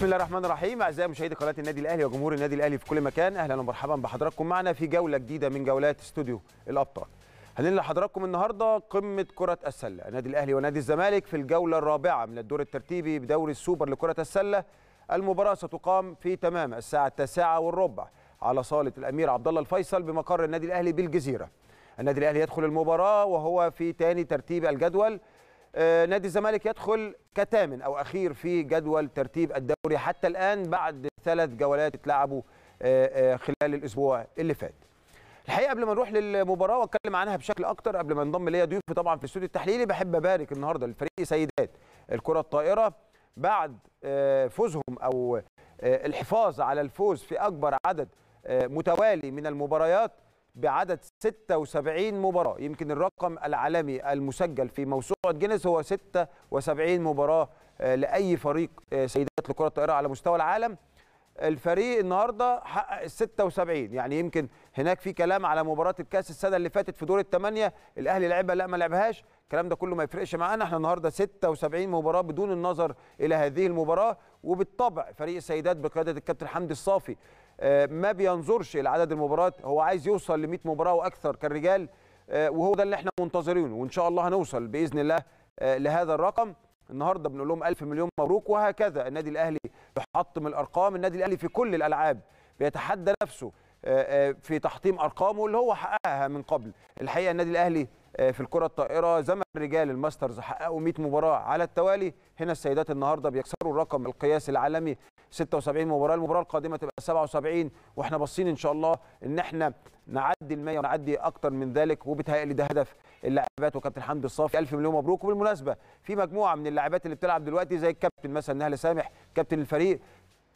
بسم الله الرحمن الرحيم. أعزائي مشاهدي قناة النادي الأهلي وجمهور النادي الأهلي في كل مكان أهلا ومرحبا بحضراتكم معنا في جولة جديدة من جولات استوديو الأبطال. هننقل لحضراتكم النهارده قمة كرة السلة. النادي الأهلي ونادي الزمالك في الجولة الرابعة من الدور الترتيبي بدوري السوبر لكرة السلة. المباراة ستقام في تمام الساعة التاسعة والربع على صالة الأمير عبد الله الفيصل بمقر النادي الأهلي بالجزيرة. النادي الأهلي يدخل المباراة وهو في ثاني ترتيب الجدول. نادي الزمالك يدخل كثامن أو أخير في جدول ترتيب الدوري حتى الآن بعد ثلاث جولات اتلعبوا آه، آه، خلال الأسبوع اللي فات. الحقيقة قبل ما نروح للمباراة وأتكلم عنها بشكل أكتر قبل ما انضم ليا ضيوفي طبعا في الاستوديو التحليلي بحب أبارك النهارده لفريق سيدات الكرة الطائرة بعد آه، فوزهم أو آه، الحفاظ على الفوز في أكبر عدد آه، متوالي من المباريات بعدد 76 مباراة. يمكن الرقم العالمي المسجل في موسوعة جينيس هو 76 مباراة آه، لأي فريق آه، سيدات لكرة الطائرة على مستوى العالم. الفريق النهارده حقق ال 76 يعني يمكن هناك في كلام على مباراة الكأس السنة اللي فاتت في دور الثمانيه الأهلي لعبها لا ما لعبهاش. الكلام ده كله ما يفرقش معانا. إحنا النهارده 76 مباراة بدون النظر إلى هذه المباراة. وبالطبع فريق السيدات بقيادة الكابتن حمدي الصافي ما بينظرش إلى عدد المباريات هو عايز يوصل ل 100 مباراة وأكثر كالرجال آه، وهو ده اللي إحنا منتظرينه. وإن شاء الله هنوصل بإذن الله آه، لهذا الرقم. النهارده بنقول لهم ألف مليون مبروك وهكذا. النادي الأهلي يحطم الأرقام. النادي الأهلي في كل الألعاب بيتحدى نفسه آه، آه، في تحطيم أرقامه اللي هو حققها من قبل. الحقيقة النادي الأهلي آه، في الكرة الطائرة. زي ما الرجال الماسترز حققوا 100 مباراة على التوالي. هنا السيدات النهارده بيكسروا الرقم القياسي العالمي. 76 مباراة. المباراة القادمة تبقى 77 وإحنا باصين إن شاء الله إن إحنا نعدي ال 100 ونعدي أكتر من ذلك. وبيتهيألي ده هدف اللاعبات وكابتن حمدي الصافي. ألف مليون مبروك. وبالمناسبة في مجموعة من اللاعبات اللي بتلعب دلوقتي زي الكابتن مثلا نهله سامح كابتن الفريق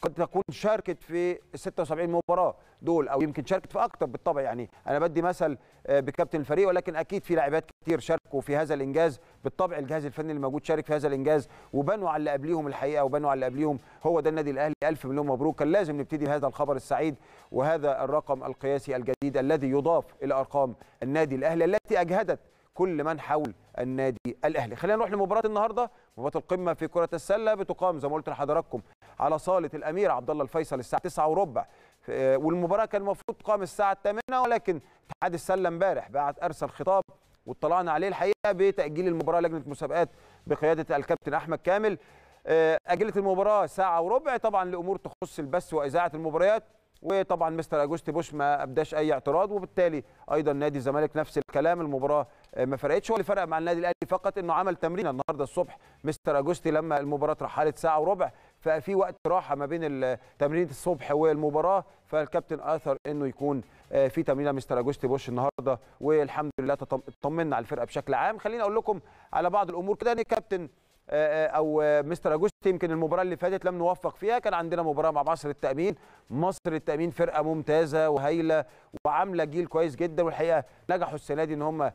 قد تكون شاركت في ال 76 مباراة دول أو يمكن شاركت في أكتر بالطبع يعني. أنا بدي مثل آه، بكابتن الفريق ولكن أكيد في لاعبات كتير شاركوا في هذا الإنجاز. بالطبع الجهاز الفني اللي موجود شارك في هذا الإنجاز وبنوا على اللي قبليهم الحقيقة وبنوا على اللي قبليهم هو ده النادي الأهلي. ألف مليون مبروك. كان لازم نبتدي بهذا الخبر السعيد وهذا الرقم القياسي الجديد الذي يضاف إلى أرقام النادي الأهلي التي أجهدت كل من حول النادي الأهلي. خلينا نروح لمباراة النهارده. مباراة القمة في كرة السلة بتقام زي ما قلت لحضراتكم على صالة الأمير عبد الله الفيصل الساعة 9 وربع. والمباراة كان المفروض تقام الساعة 8 ولكن اتحاد السلة امبارح بعت أرسل خطاب واطلعنا عليه الحقيقة بتأجيل المباراة لجنة مسابقات بقيادة الكابتن أحمد كامل. آه، أجلت المباراة ساعة وربع طبعا لأمور تخص البث وإذاعة المباريات. وطبعا مستر أجوستي بوش ما أبداش أي اعتراض وبالتالي أيضا نادي الزمالك نفس الكلام المباراة ما فرقتش هو اللي فرق مع النادي الأهلي فقط إنه عمل تمرين النهارده الصبح. مستر أجوستي لما المباراة اترحلت ساعة وربع ففي وقت راحة ما بين تمرينه الصبح والمباراة فالكابتن آثر إنه يكون آه، في تمرينه مستر أجوستي بوش النهارده والحمد لله اطمنا على الفرقة بشكل عام. خليني أقول لكم على بعض الأمور كده ان كابتن آه، أو آه، مستر اجوستي يمكن المباراة اللي فاتت لم نوفق فيها كان عندنا مباراة مع مصر التأمين. مصر التأمين فرقة ممتازة وهايلة وعاملة جيل كويس جدا والحقيقة نجحوا السنة دي إن هم آه،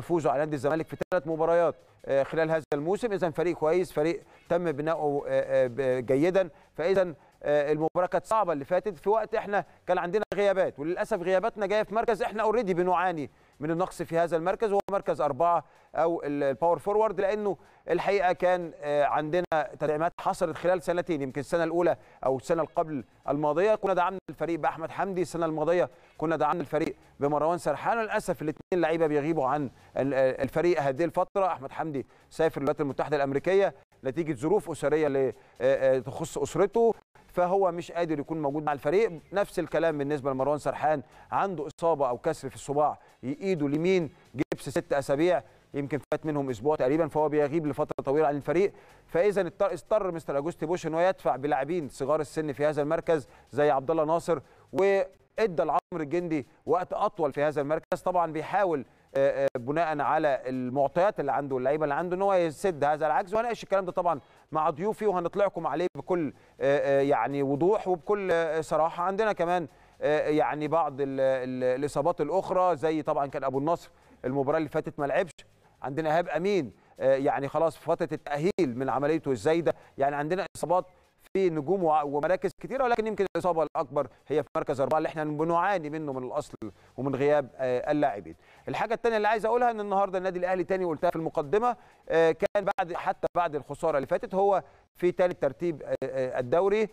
يفوزوا على نادي الزمالك في ثلاث مباريات آه، خلال هذا الموسم. اذا فريق كويس فريق تم بناؤه آه، آه، جيدا. فاذا آه، المباراة كانت صعبة اللي فاتت. في وقت إحنا كان عندنا غيابات وللأسف غياباتنا جاية في مركز إحنا already بنعاني من النقص في هذا المركز وهو مركز أربعة أو ال- ال power forward لأنه الحقيقة كان آه، عندنا تدعيمات حصلت خلال سنتين يمكن السنة الأولى أو السنة قبل الماضية. كنا دعمنا الفريق بأحمد حمدي السنة الماضية كنا دعمنا الفريق بمروان سرحان. للأسف الاثنين لعيبة بيغيبوا عن ال- ال- الفريق هذه الفترة. أحمد حمدي سافر الولايات المتحدة الأمريكية نتيجة ظروف أسرية آه، آه، تخص أسرته. فهو مش قادر يكون موجود مع الفريق. نفس الكلام بالنسبة لمروان سرحان. عنده إصابة أو كسر في الصباع ايده اليمين جبس ست أسابيع يمكن فات منهم أسبوع تقريبا فهو بيغيب لفترة طويلة عن الفريق. فاذا اضطر مستر أجوستي بوش إن هو يدفع بلاعبين صغار السن في هذا المركز زي عبد الله ناصر وإدى لعمرو الجندي وقت أطول في هذا المركز. طبعا بيحاول بناء على المعطيات اللي عنده اللعيبة اللي عنده إن هو يسد هذا العجز وهناقش الكلام ده طبعا مع ضيوفي وهنطلعكم عليه بكل آه، آه، يعني وضوح وبكل آه، صراحة. عندنا كمان آه، يعني بعض ال- ال- الإصابات الأخرى زي طبعا كان أبو النصر المباراة اللي فاتت ما لعبش. عندنا إيهاب أمين آه، يعني خلاص في فترة التأهيل من عمليته الزايدة. يعني عندنا إصابات فيه نجوم ومراكز كتيرة ولكن يمكن الإصابة الأكبر هي في مركز أربعة اللي إحنا بنعاني منه من الأصل ومن غياب آه، اللاعبين. الحاجة الثانية اللي عايز أقولها إن النهارده النادي الأهلي تاني قلتها في المقدمة آه، كان بعد حتى بعد الخسارة اللي فاتت هو في ثالث ترتيب آه، الدوري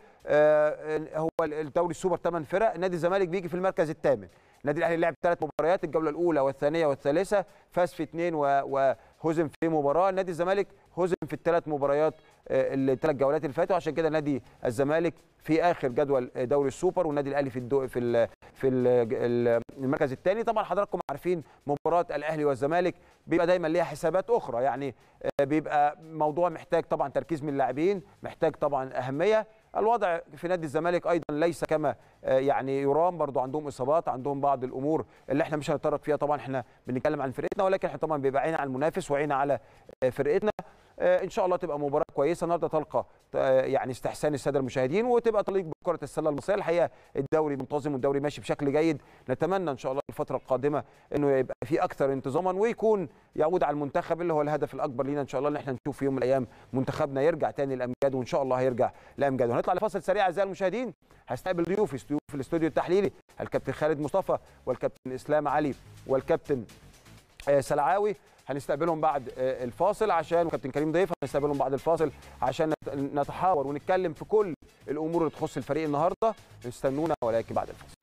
هو الدوري السوبر ثمان فرق نادي الزمالك بيجي في المركز الثامن النادي الأهلي لعب ثلاث مباريات الجولة الأولى والثانية والثالثة فاز في اثنين وهزم في مباراة نادي الزمالك هزم في الثلاث مباريات الثلاث جولات اللي فاتوا. عشان كده نادي الزمالك في آخر جدول دوري السوبر والنادي الأهلي في الدو في ال في ال المركز الثاني. طبعا حضراتكم عارفين مباراة الأهلي والزمالك بيبقى دايما ليها حسابات أخرى. يعني آه، بيبقى موضوع محتاج طبعا تركيز من اللاعبين محتاج طبعا أهمية. الوضع في نادي الزمالك أيضا ليس كما آه، يعني يرام. برضو عندهم إصابات عندهم بعض الأمور اللي إحنا مش هنتطرق فيها. طبعا إحنا بنتكلم عن فرقتنا ولكن إحنا طبعا بيبقى عينا على المنافس وعينا على آه، فرقتنا. آه، إن شاء الله تبقى مباراة كويسة. النهارده تلقى آه، يعني استحسان السادة المشاهدين وتبقى تليق بكرة السلة المصرية. الحقيقة الدوري منتظم والدوري ماشي بشكل جيد. نتمنى إن شاء الله الفترة القادمة إنه يبقى في أكثر انتظاما ويكون يعود على المنتخب اللي هو الهدف الأكبر لينا إن شاء الله إن إحنا نشوف في يوم من الأيام منتخبنا يرجع تاني للامجاد وإن شاء الله هيرجع لأمجاد. هنطلع لفاصل سريع أعزائي المشاهدين. هستقبل ضيوفي ضيوف في الاستوديو التحليلي الكابتن خالد مصطفى والكابتن إسلام علي والكابتن آه، سلعاوي. هنستقبلهم بعد آه، الفاصل عشان وكابتن كريم ضيف هنستقبلهم بعد الفاصل عشان نت- نتحاور ونتكلم في كل الأمور اللي تخص الفريق النهارده. استنونا ولكن بعد الفاصل.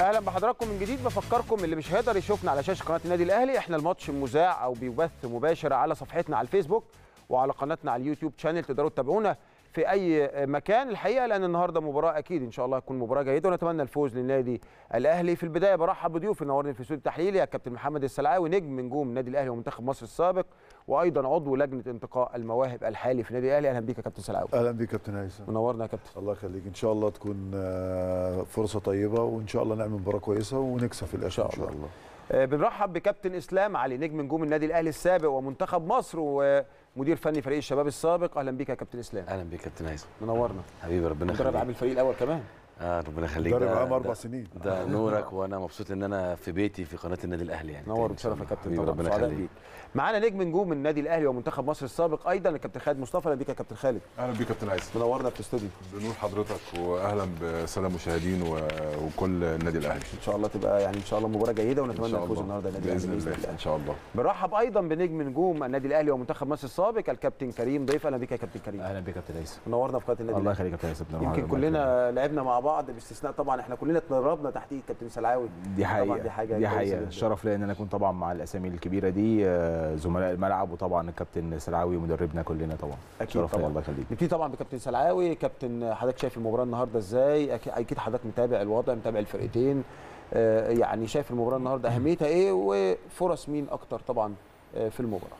أهلا بحضراتكم من جديد. بفكركم اللي مش هيقدر يشوفنا على شاشه قناة النادي الأهلي. إحنا الماتش مذاع أو بيبث مباشر على صفحتنا على الفيسبوك. وعلى قناتنا على اليوتيوب channel تقدروا تتابعونا في أي مكان. الحقيقة لأن النهارده مباراة أكيد إن شاء الله هتكون مباراة جيدة ونتمنى الفوز للنادي الأهلي. في البداية برحب بضيوفي نورني في الاستوديو التحليلي يا كابتن محمد السلعاوي نجم من نجوم النادي الأهلي ومنتخب مصر السابق وأيضا عضو لجنة انتقاء المواهب الحالي في النادي الأهلي. أهلا بيك يا كابتن سلعاوي. أهلا بيك كابتن هيثم منورنا يا كابتن. الله يخليك. إن شاء الله تكون آه، فرصة طيبة وإن شاء الله نعمل مباراة كويسة ونكسب في الآخر. شاء الله. آه، بنرحب بكابتن إسلام علي نجم نجوم النادي الأهلي السابق ومنتخب مصر ومدير فني فريق الشباب السابق. أهلا بيك يا كابتن إسلام. أهلا بيك كابتن هيثم منورنا. حبيبي ربنا مدرب عام يخليك الفريق الأول كمان. آه ربنا يخليك. مدرب ده- عام أربع سنين. ده نورك وأنا مبسوط إن أنا في بيتي في قناة النادي الأهلي يعني. نور بشرف يا. كابتن ربنا يخليك. معانا نجم نجوم النادي الأهلي ومنتخب مصر السابق أيضا الكابتن خالد مصطفى. أهلا بيك يا كابتن خالد. أهلا بيك كابتن هيثم منورنا في الاستوديو. بنور حضرتك واهلا بالساده المشاهدين و- وكل النادي الأهلي. إن شاء الله تبقى يعني إن شاء الله مباراة جيدة ونتمنى الله. النهارده النادي الأهلي بإذن الله. ان شاء الله. بنرحب أيضا بنجم نجوم النادي الأهلي ومنتخب مصر السابق الكابتن كريم ضيف أهلا بيك يا كابتن كريم. أهلا بك يا كابتن هيثم منورنا في قناة النادي الله. يخليك يا كابتن هيثم يمكن كلنا لعبنا مع بعض باستثناء طبعا إحنا كلنا اتدربنا تحت كابتن سلعاوي. دي طبعا حقيقة. دي حاجة دي حقيقة. جداً. شرف ليا إن أنا أكون طبعا مع الأسامي الكبيرة دي. زملاء الملعب وطبعا الكابتن سلعاوي مدربنا كلنا طبعا. ليا طبعاً. الله يخليك نبتدي طبعا بكابتن سلعاوي. كابتن حضرتك شايف المباراة النهارده إزاي؟ أكيد حضرتك متابع الوضع متابع الفرقتين. آه، يعني شايف المباراة النهارده أهميتها إيه؟ وفرص مين أكتر طبعا آه، في المباراة؟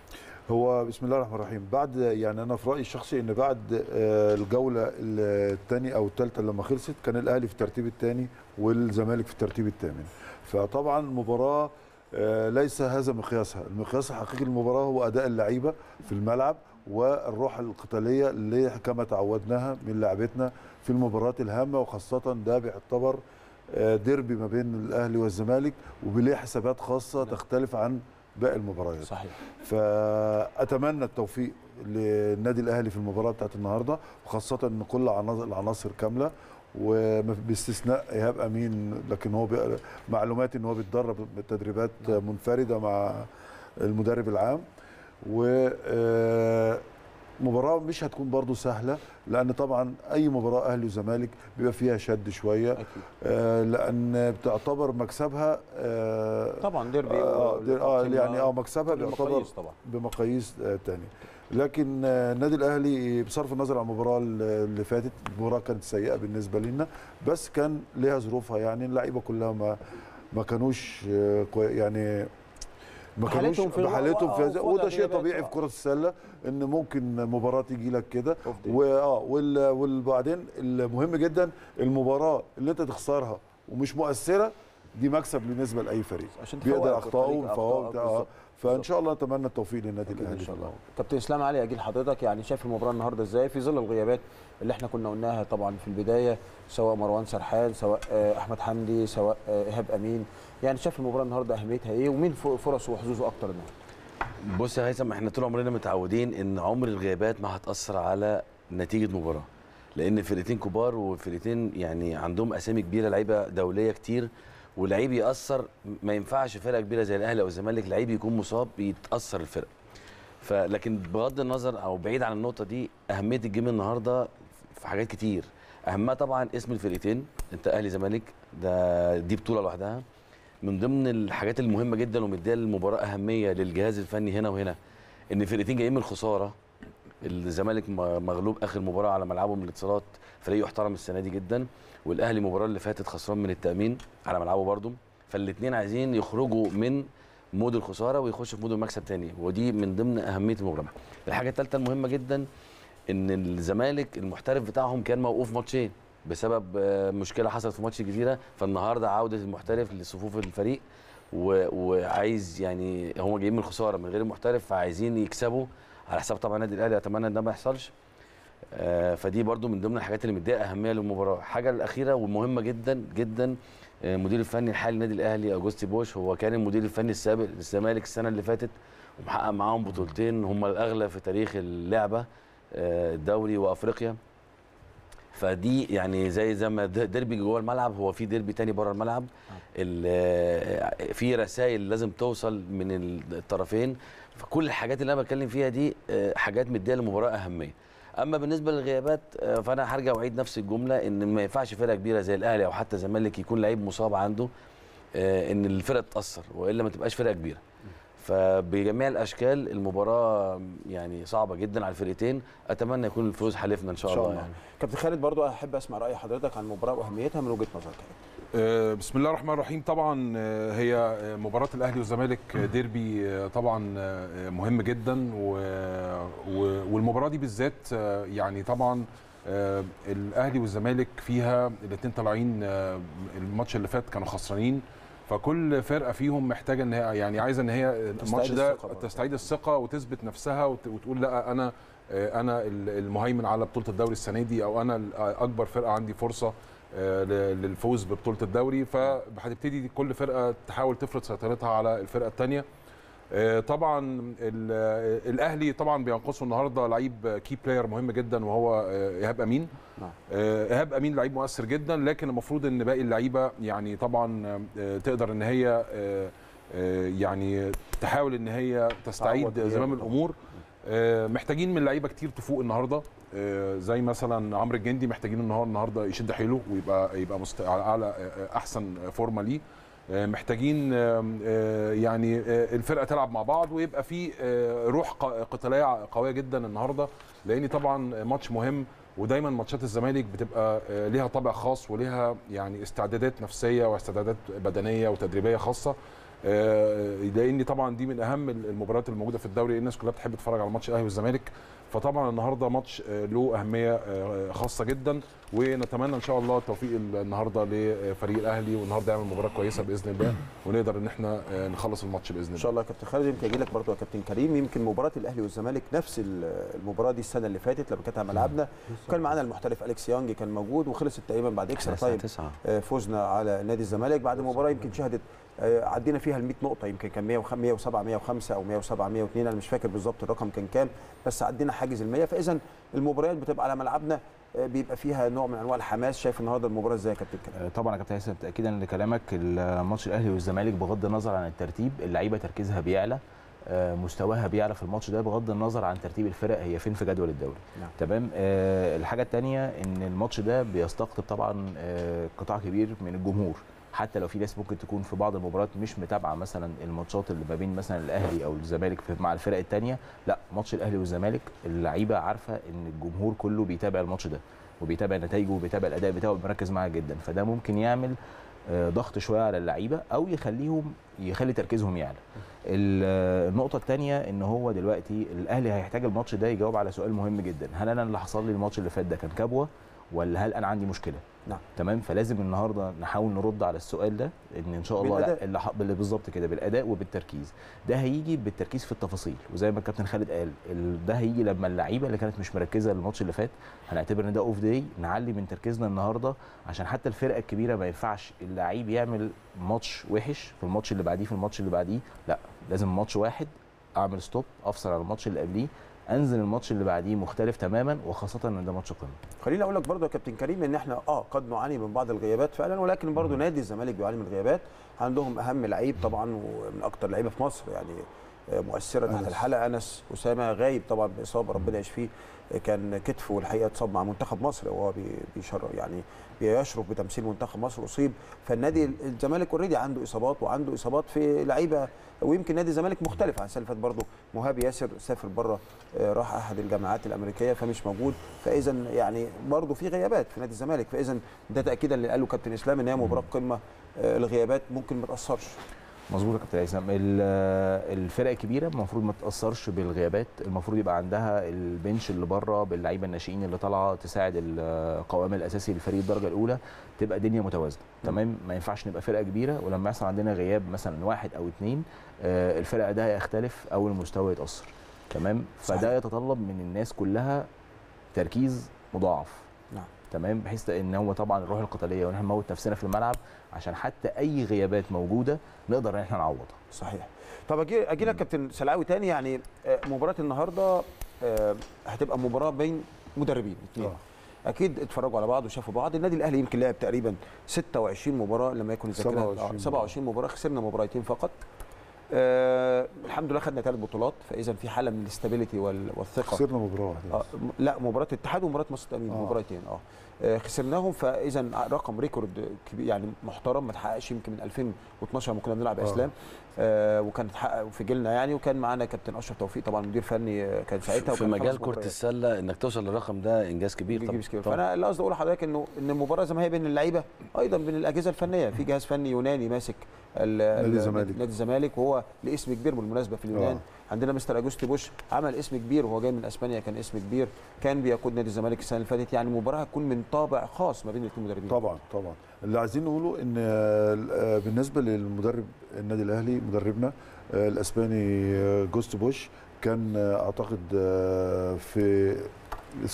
هو بسم الله الرحمن الرحيم. بعد يعني أنا في رأيي الشخصي إن بعد آه، الجولة الثانية أو الثالثه لما خلصت كان الأهلي في الترتيب الثاني والزمالك في الترتيب الثامن فطبعا المباراه آه، ليس هذا مقياسها. المقياس الحقيقي للمباراة هو أداء اللعيبة في الملعب والروح القتالية اللي كما تعودناها من لعبتنا في المباريات الهامة وخاصة ده بيعتبر آه، ديربي ما بين الأهلي والزمالك وبليه حسابات خاصة تختلف عن باقي المباريات. صحيح. فأتمنى التوفيق للنادي الأهلي في المباراة بتاعت النهارده وخاصة إن كل عناصر العناصر كاملة وباستثناء إيهاب أمين لكن هو معلوماتي إن هو بيتدرب بتدريبات منفردة مع المدرب العام. و آه، مباراة مش هتكون برضو سهلة لأن طبعا أي مباراة أهلي وزمالك بيبقى فيها شد شوية. أكيد. آه، لأن بتعتبر مكسبها آه، طبعا ديربي آه دير- آه يعني آه مكسبها بيعتبر المقاييس طبعا. بمقاييس آه، تانية لكن آه، النادي الأهلي بصرف النظر عن المباراة اللي فاتت المباراة كانت سيئة بالنسبة لنا بس كان ليها ظروفها يعني اللعيبة كلها ما ما كانوش آه، يعني ما كانوش بحالتهم في في هذا- وده شيء طبيعي آه. في كرة السلة إن ممكن مباراة تيجي لك كده. واه وبعدين المهم جدا المباراة اللي أنت تخسرها ومش مؤثرة دي مكسب بالنسبة لأي فريق عشان بيقدر اخطائه. فإن شاء الله نتمنى التوفيق للنادي الأهلي. ان شاء الله. كابتن اسلام علي أجي لحضرتك يعني شايف المباراة النهارده إزاي؟ في ظل الغيابات اللي إحنا كنا قلناها طبعا في البداية سواء مروان سرحان سواء آه، أحمد حمدي سواء آه، إيهاب أمين. يعني شايف المباراة النهارده أهميتها إيه؟ ومين فرصه وحظوظه أكتر النهارده بص يا هيثم إحنا طول عمرنا متعودين إن عمر الغيابات ما هتأثر على نتيجة مباراة. لأن فرقتين كبار وفرقتين يعني عندهم أسامي كبيرة لعيبة دولية كتير. ولعيب يأثر ما ينفعش فرقة كبيرة زي الأهلي أو الزمالك لعيب يكون مصاب يتأثر الفرقة. فلكن بغض النظر أو بعيد عن النقطة دي أهمية الجيم النهارده في حاجات كتير. أهمها طبعا اسم الفرقتين أنت أهلي زمالك ده دي بطولة لوحدها. من ضمن الحاجات المهمة جدا ومديه للمباراة أهمية للجهاز الفني هنا وهنا إن الفرقتين جايين من الخسارة. الزمالك مغلوب آخر مباراة على ملعبه من الاتصالات فريق يحترم السنة دي جدا. والأهلي المباراه اللي فاتت خسران من التأمين على ملعبه برضه. فالاثنين عايزين يخرجوا من mood الخسارة ويخشوا في mood المكسب تاني. ودي من ضمن أهمية المباراة. الحاجة الثالثه المهمة جدا إن الزمالك المحترف بتاعهم كان موقوف ماتشين بسبب آه، مشكلة حصلت في ماتش الجزيره فالنهاردة عودة المحترف لصفوف الفريق وعايز يعني هم جايين من الخسارة من غير المحترف فعايزين يكسبوا. على حساب طبعا النادي الأهلي أتمنى إن ده ما يحصلش. فدي برضو من ضمن الحاجات اللي مديها أهمية للمباراة. الحاجة الأخيرة والمهمه جدا جدا آه، المدير الفني الحالي للنادي الأهلي اوجوستي بوش. هو كان المدير الفني السابق للزمالك السنة اللي فاتت ومحقق معاهم بطولتين. هم الأغلى في تاريخ اللعبة آه، الدوري وأفريقيا. فدي يعني زي زي ما ديربي جوه الملعب هو في ديربي تاني بره الملعب. ال- آه، في رسائل لازم توصل من الطرفين. فكل الحاجات اللي أنا بتكلم فيها دي آه، حاجات مديه للمباراة أهمية. أما بالنسبة للغيابات آه، فأنا هرجع وأعيد نفس الجملة إن ما ينفعش فرقة كبيرة زي الأهلي أو حتى الزمالك يكون لعيب مصاب عنده آه، إن الفرقة تتأثر وإلا ما تبقاش فرقة كبيرة. فبجميع الأشكال المباراة يعني صعبة جدا على الفرقتين أتمنى يكون الفوز حليفنا إن شاء, الله, يعني. كابتن خالد برضو أحب أسمع رأي حضرتك عن المباراة وأهميتها من وجهة نظرك. بسم الله الرحمن الرحيم. طبعا آه، هي آه، مباراة الأهلي والزمالك آه، ديربي آه، طبعا آه، مهم جدا. و- و- والمباراة دي بالذات آه، يعني طبعا آه، الأهلي والزمالك فيها الاثنين طالعين آه، الماتش اللي فات كانوا خسرانين. فكل فرقة فيهم محتاجة إن هي يعني عايزة إن هي الماتش ده. تستعيد الثقة وتثبت نفسها وت- وتقول لأ أنا آه، أنا المهيمن على بطولة الدوري السنة دي أو أنا أكبر فرقة عندي فرصة. آه، ل- للفوز ببطولة الدوري فهتبتدي كل فرقة تحاول تفرض سيطرتها على الفرقة الثانية طبعا ال- آه، الأهلي طبعا بينقصه النهارده لعيب key player مهم جدا وهو آه، إيهاب أمين نعم. آه، إيهاب أمين لعيب مؤثر جدا لكن المفروض إن باقي اللعيبة يعني طبعا آه، تقدر إن هي آه، آه، يعني تحاول إن هي تستعيد زمام طبعاً. الأمور آه، محتاجين من لعيبة كتير تفوق النهارده آه، زي مثلا عمرو الجندي محتاجين النهارده النهارده يشد حيله ويبقى يبقى مست... على اعلى آه، أحسن فورمة ليه. آه، محتاجين آه، يعني آه، الفرقة تلعب مع بعض ويبقى في آه، روح قتالية قوية جدا النهارده لأن طبعا ماتش مهم ودايما ماتشات الزمالك بتبقى آه، ليها طابع خاص وليها يعني استعدادات نفسية واستعدادات بدنية وتدريبية خاصة. آه، لأن طبعا دي من أهم المباريات الموجودة في الدوري. الناس كلها بتحب تتفرج على ماتش الاهلي والزمالك. فطبعا النهارده ماتش آه، له أهمية آه، خاصة جدا. ونتمنى إن شاء الله التوفيق النهارده لفريق الأهلي. والنهاردة يعمل مباراة كويسة بإذن الله. ونقدر إن إحنا نخلص الماتش بإذن إن الله. شاء الله يا كابتن خالد. يمكن أجي لك برضو يا كابتن كريم. يمكن مباراة الأهلي والزمالك نفس ال- المباراة دي السنة اللي فاتت لما كانت على ملعبنا. وكان معانا المحترف أليكس يانج كان موجود وخلصت تقريبا بعد إكسترا تايم 9 فوزنا على نادي الزمالك. بعد مباراة يمكن شهدت عدينا فيها ال 100 نقطة يمكن كان 105 107 105 أو 107 102 أنا مش فاكر بالظبط الرقم كان كام بس عدينا حاجز ال 100 فإذا المباريات بتبقى على ملعبنا آه، بيبقى فيها نوع من أنواع الحماس. شايف النهارده المباراة إزاي يا كابتن كريم؟ آه، طبعا يا كابتن هيثم تاكيدا لكلامك الماتش الأهلي والزمالك بغض النظر عن الترتيب اللعيبة تركيزها بيعلى آه، مستواها بيعلى في الماتش ده بغض النظر عن ترتيب الفرق هي فين في جدول الدوري. نعم. تمام؟ آه، الحاجة الثانية إن الماتش ده بيستقطب طبعا آه، قطاع كبير من الجمهور. حتى لو في ناس ممكن تكون في بعض المباريات مش متابعة مثلا الماتشات اللي ما بين مثلا الأهلي أو الزمالك مع الفرق الثانية لا ماتش الأهلي والزمالك اللعيبة عارفة إن الجمهور كله بيتابع الماتش ده وبيتابع نتائجه وبيتابع الأداء بتاعه وبيركز معاه جدا. فده ممكن يعمل آه، ضغط شوية على اللعيبة أو يخليهم يخلي تركيزهم يعلى. ال- النقطة الثانية إن هو دلوقتي الأهلي هيحتاج الماتش ده يجاوب على سؤال مهم جدا. هل أنا اللي حصل لي الماتش اللي فات ده كان كبوة ولا هل أنا عندي مشكلة؟ نعم. تمام فلازم النهارده نحاول نرد على السؤال ده إن إن شاء الله بالأداء. لا اللي بالظبط كده بالأداء وبالتركيز ده هيجي بالتركيز في التفاصيل وزي ما الكابتن خالد قال ال- ده هيجي لما اللعيبة اللي كانت مش مركزة الماتش اللي فات هنعتبر إن ده off day نعلي من تركيزنا النهارده عشان حتى الفرقة الكبيرة ما ينفعش اللعيب يعمل ماتش وحش في الماتش اللي بعديه في الماتش اللي بعديه لأ لازم ماتش واحد أعمل stop أفصل على الماتش اللي قبليه أنزل الماتش اللي بعديه مختلف تماما وخاصة إن ده ماتش قمة. خليني أقول لك برضه يا كابتن كريم إن إحنا آه قد نعاني من بعض الغيابات فعلا ولكن برضه نادي الزمالك بيعاني من الغيابات. عندهم أهم لعيب طبعا ومن أكتر لعيبة في مصر يعني مؤثرة تحت. الحلقة أنس أسامة غايب طبعا بإصابة ربنا يشفيه كان كتفه والحقيقة اتصاب مع منتخب مصر وهو بي- بيشرف يعني بيشرف بتمثيل منتخب مصر أصيب. فالنادي الزمالك already عنده إصابات وعنده إصابات في لعيبة ويمكن نادي الزمالك مختلف عن السنة اللي فاتت برضه مهاب ياسر سافر بره آه، راح أحد الجامعات الأمريكية فمش موجود. فإذا يعني برضه في غيابات في نادي الزمالك. فإذا ده تاكيدا اللي قاله كابتن إسلام إن هي مباراة قمة آه، الغيابات ممكن ما تأثرش. مظبوط يا كابتن هيثم ال- الفرق الكبيره المفروض ما تأثرش بالغيابات. المفروض يبقى عندها البنش اللي بره باللعيبة الناشئين اللي طالعة تساعد القوام الأساسي للفريق الدرجة الأولى تبقى الدنيا متوازنة. تمام؟ ما ينفعش نبقى فرقة كبيرة. ولما يحصل عندنا غياب مثلا واحد أو اثنين الفرقه ده هيختلف أو المستوى يتأثر. تمام؟ صحيح. فده يتطلب من الناس كلها تركيز مضاعف. نعم. تمام؟ بحيث إن هو طبعا الروح القتالية وإن إحنا نموت نفسنا في الملعب عشان حتى أي غيابات موجودة نقدر إن إحنا نعوضها. صحيح. طب أجي أجي لك كابتن سلعاوي تاني. يعني آه، مباراة النهارده آه، هتبقى مباراة بين مدربين اثنين آه. أكيد اتفرجوا على بعض وشافوا بعض. النادي الأهلي يمكن لعب تقريبا 26 مباراة لما يكون الذاكره 27 آه، 27 مباراة. خسرنا مباراتين فقط. آه الحمد لله خدنا ثلاث بطولات فإذا في حالة من الاستابيليتي وال- والثقة خسرنا مباراة واحدة آه لا مباراة الاتحاد ومباراة مصر التامين آه. مباراتين آه آه، خسرناهم فإذا رقم record كبير يعني محترم ما اتحققش يمكن من 2012 لما كنا بنلعب آه. أسلام آه وكان اتحقق في جيلنا يعني وكان معانا كابتن أشرف توفيق طبعا مدير فني آه، كان ساعتها في مجال كرة. السلة إنك توصل للرقم ده إنجاز كبير طبعا طبعاً. فأنا اللي قصدي أقول لحضرتك إنه إن المباراة زي ما هي بين اللعيبة أيضا بين الأجهزة الفنية في جهاز فني يوناني ماسك نادي ال- الزمالك. نادي الزمالك وهو ليه اسم كبير بالمناسبة في اليونان. آه. عندنا مستر أجوستي بوش عمل اسم كبير وهو جاي من أسبانيا كان اسم كبير. كان بيقود نادي الزمالك السنة اللي فاتت. يعني مباراة هتكون من طابع خاص ما بين الاثنين مدربين. طبعا طبعا. اللي عايزين نقوله إن آه، بالنسبة للمدرب النادي الأهلي مدربنا آه، الأسباني آه، جوست بوش كان آه، أعتقد آه، في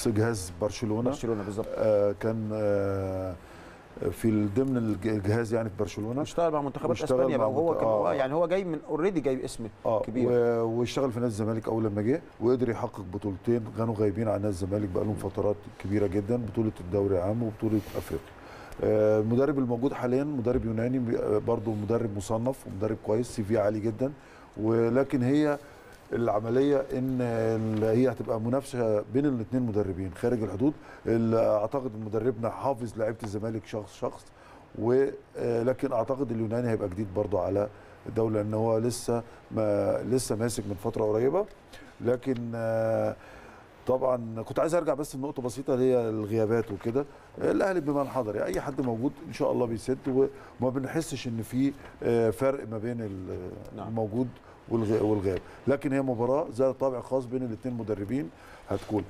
جهاز برشلونة. برشلونة بالظبط. آه، كان آه، في ضمن الج- الجهاز يعني في برشلونة اشتغل مع منتخبات إسبانيا بقى وهو كان آه. يعني هو جاي من already جاي اسم آه كبير. واشتغل في نادي الزمالك أول لما جه وقدر يحقق بطولتين كانوا غايبين عن نادي الزمالك بقى لهم فترات كبيرة جدا بطولة الدوري العام وبطولة أفريقيا آه، المدرب الموجود حاليا مدرب يوناني آه، برضه مدرب مصنف ومدرب كويس سي في عالي جدا ولكن هي العملية إن هي هتبقى منافسة بين الاثنين مدربين خارج الحدود. ال- أعتقد مدربنا حافظ لعيبة الزمالك شخص شخص ولكن أعتقد اليوناني هيبقى جديد برضه على الدولة لأن هو لسه ما لسه ماسك من فترة قريبة. لكن آه، طبعا كنت عايز أرجع بس لنقطة بسيطة اللي هي الغيابات وكده. الأهلي بمن حضر يعني أي حد موجود إن شاء الله بيسد وما بنحسش إن في آه، فرق ما بين ال- نعم. والغياب لكن هي مباراة ذات طابع خاص بين الاثنين مدربين هتكون.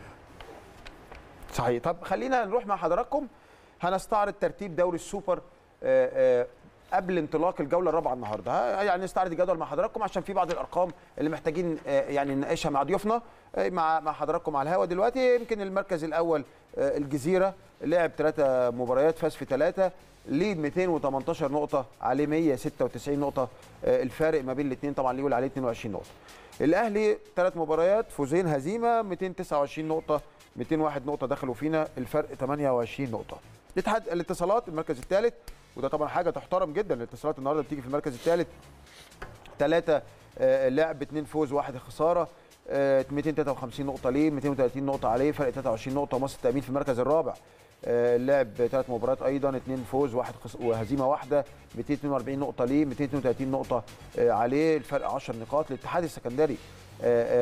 صحيح. طب خلينا نروح مع حضراتكم. هنستعرض ترتيب دوري السوبر آه، آه، قبل انطلاق الجولة الرابعة النهارده. ها، يعني نستعرض الجدول مع حضراتكم عشان في بعض الأرقام اللي محتاجين آه، يعني نناقشها مع ضيوفنا آه، مع مع حضراتكم على الهوا دلوقتي. يمكن المركز الأول آه، الجزيرة لعب ثلاثة مباريات فاز في ثلاثة ليه 218 نقطة عليه 196 نقطة الفارق ما بين الاثنين طبعا يقول عليه 22 نقطة. الأهلي ثلاث مباريات فوزين هزيمة 229 نقطة 201 نقطة دخلوا فينا الفرق 28 نقطة. الاتحاد الاتصالات المركز الثالث وده طبعا حاجة تحترم جدا الاتصالات النهارده بتيجي في المركز الثالث. ثلاثة لعب اثنين فوز واحد خسارة. آه، 253 نقطة ليه 230 نقطة عليه فرق 23 نقطة مصر التأمين في المركز الرابع. آه، لعب ثلاث مباريات أيضا اثنين فوز واحد. وهزيمة واحدة. 242 نقطة ليه 232 نقطة آه، عليه. الفرق 10 نقاط. الاتحاد السكندري آه، آه،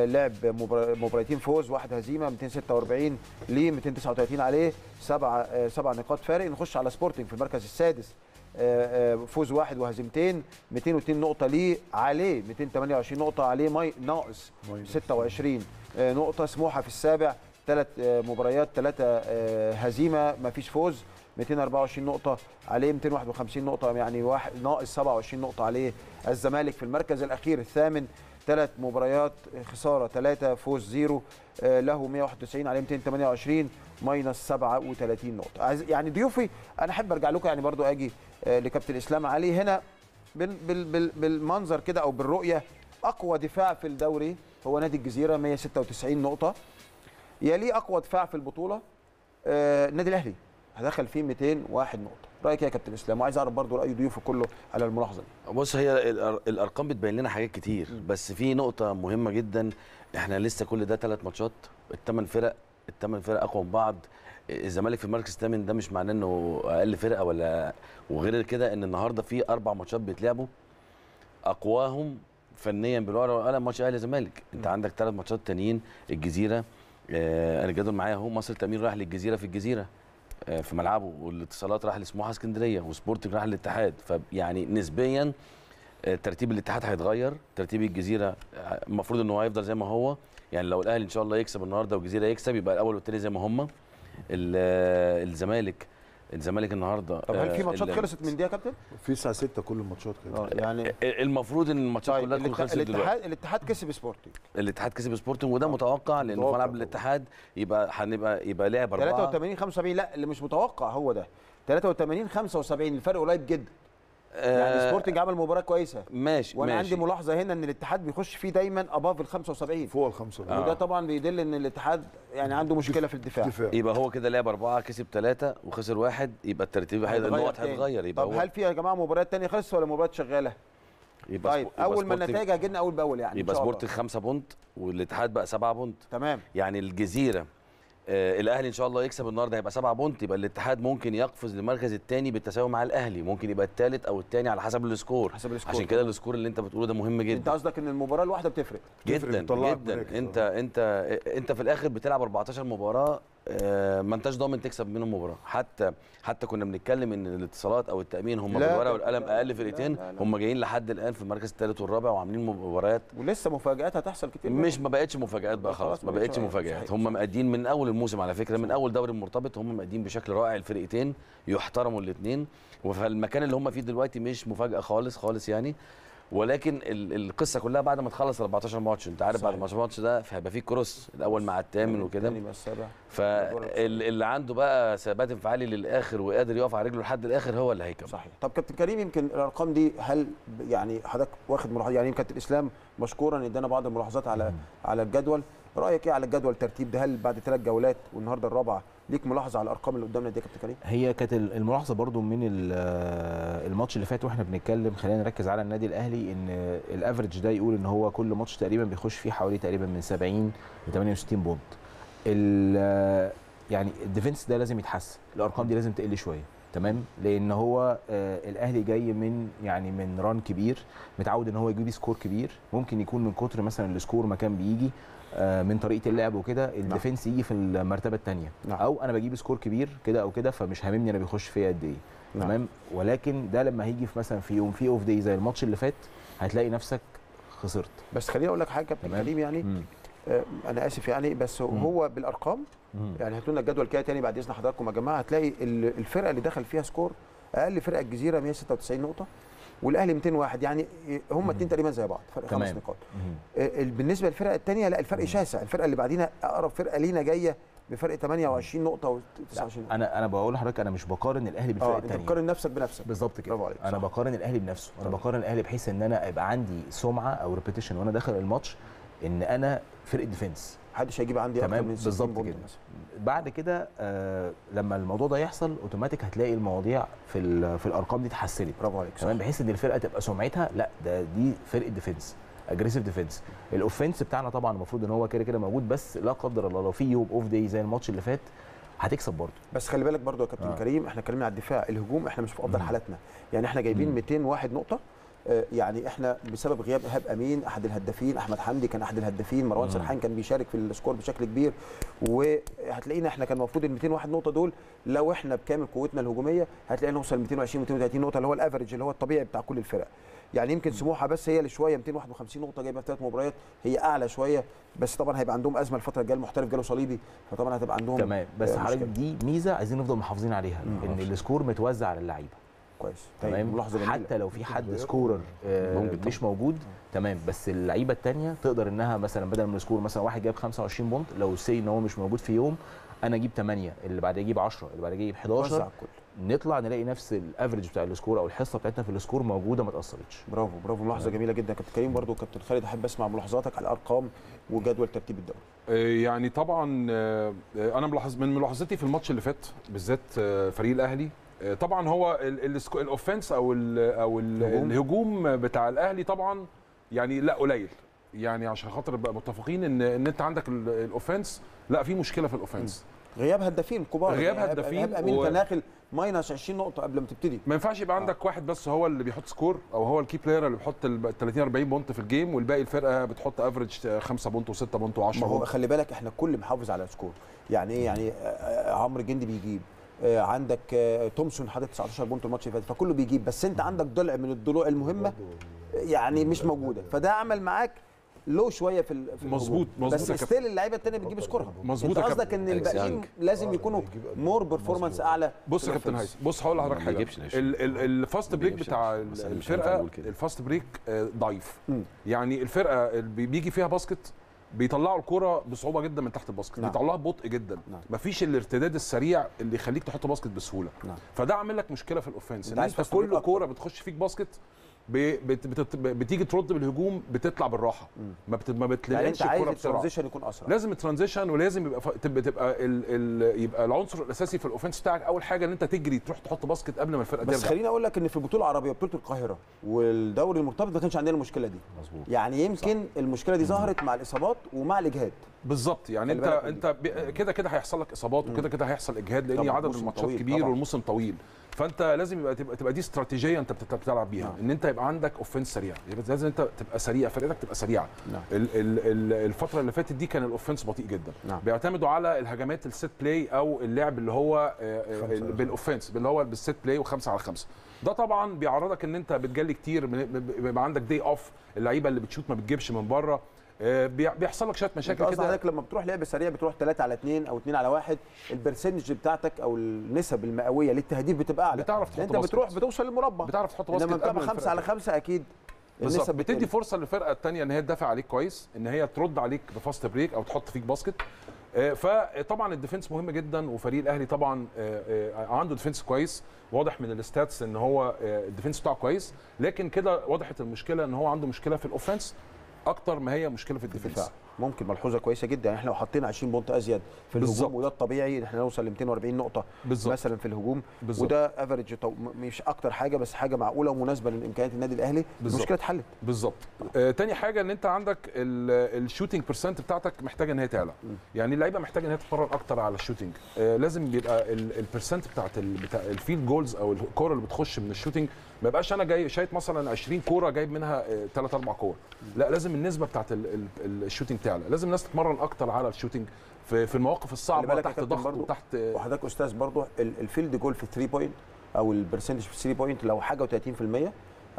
لعب مبار- مباراتين فوز واحد هزيمة 246 ليه 239 عليه سبعه آه، سبع نقاط فارق. نخش على سبورتنج في المركز السادس. آه، آه، فوز واحد وهزيمتين 202 نقطة ليه عليه 228 نقطة عليه مي ناقص minus. 26 آه، نقطة سموحة في السابع. ثلاث مباريات ثلاثة هزيمة ما فيش فوز 224 نقطة عليه 251 نقطة يعني واحد ناقص 27 نقطة عليه الزمالك في المركز الأخير الثامن. ثلاث مباريات خسارة ثلاثة فوز zero آه، له 191 عليه 228 minus 37 نقطة. يعني ضيوفي أنا أحب أرجع لكم يعني برضو أجي آه، لكابتن إسلام علي هنا بال بال بال بالمنظر كده أو بالرؤية. أقوى دفاع في الدوري هو نادي الجزيرة 196 نقطة. يليه أقوى دفاع في البطولة آه، النادي الأهلي. هدخل فيه 201 نقطة. رأيك إيه يا كابتن إسلام؟ وعايز أعرف برضو رأي ضيوفي كله على الملاحظة دي. بص هي الأرقام بتبين لنا حاجات كتير بس في نقطة مهمة جدا. إحنا لسه كل ده ثلاث ماتشات الثمان فرق الثمان فرق أقوى من بعض. الزمالك في المركز الثامن ده مش معناه إنه أقل فرقة ولا وغير كده إن النهارده في أربع ماتشات بيتلعبوا أقواهم فنيا بالورقة والقلم. ماتش أهلي زمالك أنت عندك ثلاث ماتشات تانيين الجزيرة آه أنا الجدول معايا أهو. مصر التأمين راح للجزيرة في الجزيرة. في ملعبه والاتصالات راح لسموحه اسكندرية وسبورتنج راح للاتحاد. فيعني نسبيا آه، ترتيب الاتحاد هيتغير ترتيب الجزيرة آه، المفروض ان هو هيفضل زي ما هو. يعني لو الأهلي إن شاء الله يكسب النهارده والجزيرة يكسب يبقى الأول والثاني زي ما هم. ال- آه، الزمالك الزمالك النهارده طب هل في آه، ماتشات خلصت من دي يا كابتن؟ في الساعة 6 كل الماتشات كده. آه يعني آه، المفروض إن الماتشات طيب كلها تكون الاتحاد خلصت دلوقتي. الاتحاد الاتحاد كسب سبورتنج. الاتحاد كسب سبورتنج وده متوقع لأن في ملعب. الاتحاد يبقى هنبقى يبقى لعب أربعة. 83 75 لا اللي مش متوقع هو ده. 83 75 الفرق قريب جدا. يعني آه، سبورتنج عمل مباراة كويسة ماشي وأنا ماشي. عندي ملاحظة هنا إن الاتحاد بيخش فيه دايما above ال 75 فوق الخمسه آه. وده طبعا بيدل إن الاتحاد يعني عنده مشكلة في الدفاع دفاع يبقى هو كده لعب أربعة كسب ثلاثة وخسر واحد يبقى الترتيب النقط. هتتغير يبقى طب هو هل في يا جماعة مباريات تانية خلصت ولا مباريات شغالة؟ يبقى طيب يبقى أول ما النتائج هتجي لنا أول بأول يعني يبقى. سبورتنج خمسة point والاتحاد بقى سبعة point تمام يعني الجزيرة آه الأهلي إن شاء الله يكسب النهارده هيبقى سبعه point يبقى الاتحاد ممكن يقفز للمركز الثاني بالتساوي مع الأهلي ممكن يبقى الثالث أو الثاني على حسب ال score. حسب ال score عشان كده ال score اللي أنت بتقوله ده مهم أنت جدا قصدك إن المباراة الواحدة بتفرق؟ تفرق، جدا بتطلعك جدا. أنت آه. أنت أنت في الآخر بتلعب 14 مباراة آه، ما انتش ضامن تكسب منهم مباراة. حتى حتى كنا بنتكلم إن الاتصالات أو التأمين هم بالورقة والقلم أقل فرقتين. هم جايين لحد الآن في المركز الثالث والرابع وعاملين مباريات ولسه مفاجآت هتحصل كتير. مش ما بقتش مفاجآت بقى خلاص ما بقتش- صحيح، هم. مأديين من أول الموسم على فكرة من أول دوري مرتبط هم مأديين بشكل رائع الفرقتين يحترموا الاثنين وفالمكان اللي هم فيه دلوقتي مش مفاجأة خالص خالص يعني. ولكن ال- القصة كلها بعد ما تخلص 14 ماتش انت عارف بعد صحيح. 14 ماتش ده هيبقى فيه كروس الأول مع الثامن وكده. التاني بقى السابع. فاللي عنده بقى ثبات انفعالي للآخر وقادر يقف على رجله لحد الآخر هو اللي هيكمل. صحيح. طب كابتن كريم يمكن الأرقام دي هل يعني حضرتك واخد ملاحظة؟ يعني كابتن إسلام مشكورا ادانا بعض الملاحظات على على الجدول. رأيك إيه على الجدول الترتيب ده؟ هل بعد ثلاث جولات والنهارده الرابعه ليك ملاحظة على الأرقام اللي قدامنا دي يا كابتن كريم؟ هي كانت ال- الملاحظة برضو من ال- الماتش اللي فات وإحنا بنتكلم خلينا نركز على النادي الأهلي إن ال average ده يقول إن هو كل ماتش تقريبا بيخش فيه حوالي تقريبا من 70 ل 68 point. ال- يعني ال defense ده لازم يتحسن الأرقام دي لازم تقل شوية تمام؟ لأن هو آه، الأهلي جاي من يعني من run كبير متعود إن هو يجيب score كبير ممكن يكون من كتر مثلا ال score ما كان بيجي آه، من طريقة اللعب وكده ال defense يجي في المرتبة الثانية نعم. أو أنا بجيب score كبير كده أو كده فمش هاممني أنا بيخش فيا قد إيه نعم. تمام ولكن ده لما هيجي في مثلا في يوم في off day زي الماتش اللي فات هتلاقي نفسك خسرت بس خليني أقول لك حاجة كابتن. كريم يعني مم. آه أنا آسف يعني بس مم. هو بالأرقام مم. يعني هاتوا لنا الجدول كده تاني بعد إذن حضراتكم يا جماعة هتلاقي ال- الفرقة اللي دخل فيها score أقل فرقة الجزيرة 196 نقطة والأهلي 201 يعني هم اثنين تقريبا زي بعض فرق خمس. نقاط. آه، ال- بالنسبة للفرقه الثانية لا الفرق شاسع. الفرقة اللي بعدينا أقرب فرقة لينا جاية بفرق 28 نقطة و29 نقطة. أنا أنا بقول لحضرتك أنا مش بقارن الأهلي بالفرق آه أنت الثانية بتقارن نفسك بنفسك. بالظبط كده. برافو أنا. بقارن الأهلي بنفسه. أنا بقارن الأهلي بحيث إن أنا يبقى عندي سمعة أو reputation وأنا داخل الماتش إن أنا فرقه defense محدش هيجيب عندي تمام، من 60 بالظبط كده. بعد كده آه لما الموضوع ده يحصل أوتوماتيك هتلاقي المواضيع في في الأرقام دي اتحسنت برافو عليك. تمام بحيث إن الفرقة تبقى سمعتها لا ده دي فرقة defense aggressive defense ال offense بتاعنا طبعا المفروض إن هو كده كده موجود بس لا قدر الله لو في يوم off day زي الماتش اللي فات هتكسب برضه بس خلي بالك برضو يا كابتن آه. كريم إحنا اتكلمنا على الدفاع الهجوم إحنا مش في أفضل مم. حالاتنا يعني إحنا جايبين مم. 201 نقطة يعني إحنا بسبب غياب إيهاب أمين أحد الهدافين أحمد حمدي كان أحد الهدافين مروان. سرحان كان بيشارك في ال score بشكل كبير وهتلاقينا إحنا كان المفروض ال 201 نقطة دول لو إحنا بكامل قوتنا الهجومية هتلاقينا نوصل 220 230 نقطة اللي هو ال average اللي هو الطبيعي بتاع كل الفرق يعني يمكن سموحة بس هي اللي شوية 251 نقطة جايبة في ثلاث مباريات هي أعلى شوية بس طبعا هيبقى عندهم أزمة الفترة الجاية المحترف جاله صليبي فطبعا هتبقى عندهم تمام بس آه، حضرتك. دي ميزة عايزين نفضل محافظين عليها إن ال score متوزع على اللعيبة كويس. طيب تمام؟ ملاحظة جميلة. حتى لو في حد scorer آه، مش موجود تمام. بس اللعيبة الثانية تقدر إنها مثلا بدل من ال score مثلا واحد جاب 25 point لو say إن هو مش موجود في يوم أنا أجيب 8 اللي بعد يجيب 10 اللي بعد يجيب وزع 11 الكل نطلع نلاقي نفس ال average بتاع ال score أو الحصة بتاعتنا في ال score موجودة ما اتاثرتش برافو برافو. ملاحظة جميلة جدا. كابتن كريم برضو كابتن خالد أحب أسمع ملاحظاتك على الأرقام وجدول ترتيب الدوري. آه، يعني طبعا آه، آه، أنا ملاحظ من ملاحظتي في الماتش اللي فات بالذات فريق الأهلي طبعا هو ال offense أو ال أو ال الهجوم. بتاع الأهلي طبعا يعني لا قليل. يعني عشان خاطر نبقى متفقين ان إن أنت عندك ال- ال offense لا في مشكلة في ال offense غياب هدافين كبار. غياب هدافين إيهاب أمين و- انت داخل minus 20 نقطة قبل ما تبتدي. ما ينفعش يبقى عندك واحد بس هو اللي بيحط score أو هو ال key player اللي بيحط ال 30 40 point في ال game والباقي الفرقة بتحط average 5 point و6 point و10 ما هو خلي بالك إحنا الكل محافظ على ال score يعني إيه؟ يعني آه، آه، عمرو الجندي بيجيب. آه، عندك آه، تومسون حاطط 19 point الماتش اللي فات فكله بيجيب بس انت عندك ضلع من الضلوع المهمة يعني مش موجودة فده عمل معاك لو شوية في. مظبوط، مظبوط بس. still اللعيبة الثانية بتجيب score ها مظبوط قصدك. إن الباقيين. لازم يكونوا more performance أعلى بص يا كابتن. هيثم بص هقول لحضرتك حاجة ال fast break بتاع الفرقة. ال fast break آه، ضعيف. يعني الفرقة اللي بيجي فيها basket بيطلعوا الكرة بصعوبة جدا من تحت ال basket نعم. بيطلعوها ببطء جدا نعم. مفيش الارتداد السريع اللي يخليك تحط basket بسهولة نعم. فده عامل لك مشكلة في ال offense إن أنت كل. كوره بتخش فيك basket بتيجي ترد بالهجوم بتطلع بالراحة. ما بت ما يعني بتلاقيش أنت عايز الكوره بسرعة. ال transition يكون أسرع. لازم ال transition ولازم يبقى ف... تبقى تبقى ال... ال... يبقى العنصر الأساسي في ال offense بتاعك أول حاجة إن أنت تجري تروح تحط basket قبل ما الفرقة بس ترجع. خليني أقول لك إن في البطولة العربية بطولة القاهرة والدوري المرتبط ما كانش عندنا المشكلة دي. مظبوط. يعني يمكن المشكلة دي ظهرت مع الإصابات ومع الإجهاد. بالظبط. يعني انت انت كده كده هيحصل لك إصابات وكده كده هيحصل إجهاد لأن عدد الماتشات كبير طبعاً. والموسم طويل. فأنت لازم يبقى تبقى, تبقى دي استراتيجية أنت بت- بتلعب بيها نعم. إن أنت يبقى عندك offense سريع. يبقى لازم أنت تبقى سريع فرقتك تبقى سريعة. نعم. ال ال ال الفترة اللي فاتت دي كان ال offense بطيء جدا. نعم. بيعتمدوا على الهجمات ال set play أو اللعب اللي هو آه، آه، بال offense اللي هو بال set play وخمسة على خمسة. ده طبعا بيعرضك إن أنت بتجلي كتير بيبقى عندك day off اللعيبة اللي بتشوت ما بتجيبش من بره. بيحصل لك شوية مشاكل كده حضرتك لما بتروح لعب سريع بتروح 3 على 2 أو 2 على 1 ال percentage بتاعتك أو النسب المئوية للتهديف بتبقى أعلى. بتعرف تحط أنت basket. بتروح بتوصل للمربع بتعرف تحط basket قبل بتبقى ما 5 على الفرقة 5 أكيد بالظبط. النسب بتدي. فرصة للفرقة الثانية إن هي تدافع عليك كويس إن هي ترد عليك ب fast break أو تحط فيك basket. آه، فطبعا ال defense مهم جدا وفريق الأهلي طبعا آه، آه، عنده defense كويس. واضح من ال stats إن هو آه، ال defense بتاعه كويس. لكن كده وضحت المشكلة إن هو عنده مشكلة في ال offense أكتر ما هي مشكلة في الدفاع. ممكن ملحوظة كويسة جدا. يعني إحنا لو حطينا 20 point أزيد في الهجوم بالظبط. وده الطبيعي. ان إحنا نوصل ل 240 نقطة بالظبط. مثلا في الهجوم بالظبط. وده average مش أكتر حاجة بس حاجة معقولة ومناسبة لإمكانيات النادي الأهلي. المشكلة اتحلت. بالظبط. آه تاني حاجة إن أنت عندك ال shooting percent بتاعتك محتاجة إن هي تعلى. يعني اللعيبة محتاجة إن هي تتمرن أكتر على ال shooting آه لازم بيبقى ال percent بتاعت ال بتاع ال field goals أو الكورة اللي بتخش من ال shooting ما يبقاش أنا جاي شايط مثلا 20 كورة جايب منها 3 4 كور. لا لازم النسبة بتاعت ال- ال- ال shooting تعلى لازم الناس تتمرن أكتر على ال shooting في في المواقف الصعبة تحت ضغط برضو، وتحت وحضرتك أستاذ برضه ال- ال field goal في 3 point أو ال percentage في 3 point لو حاجة و30%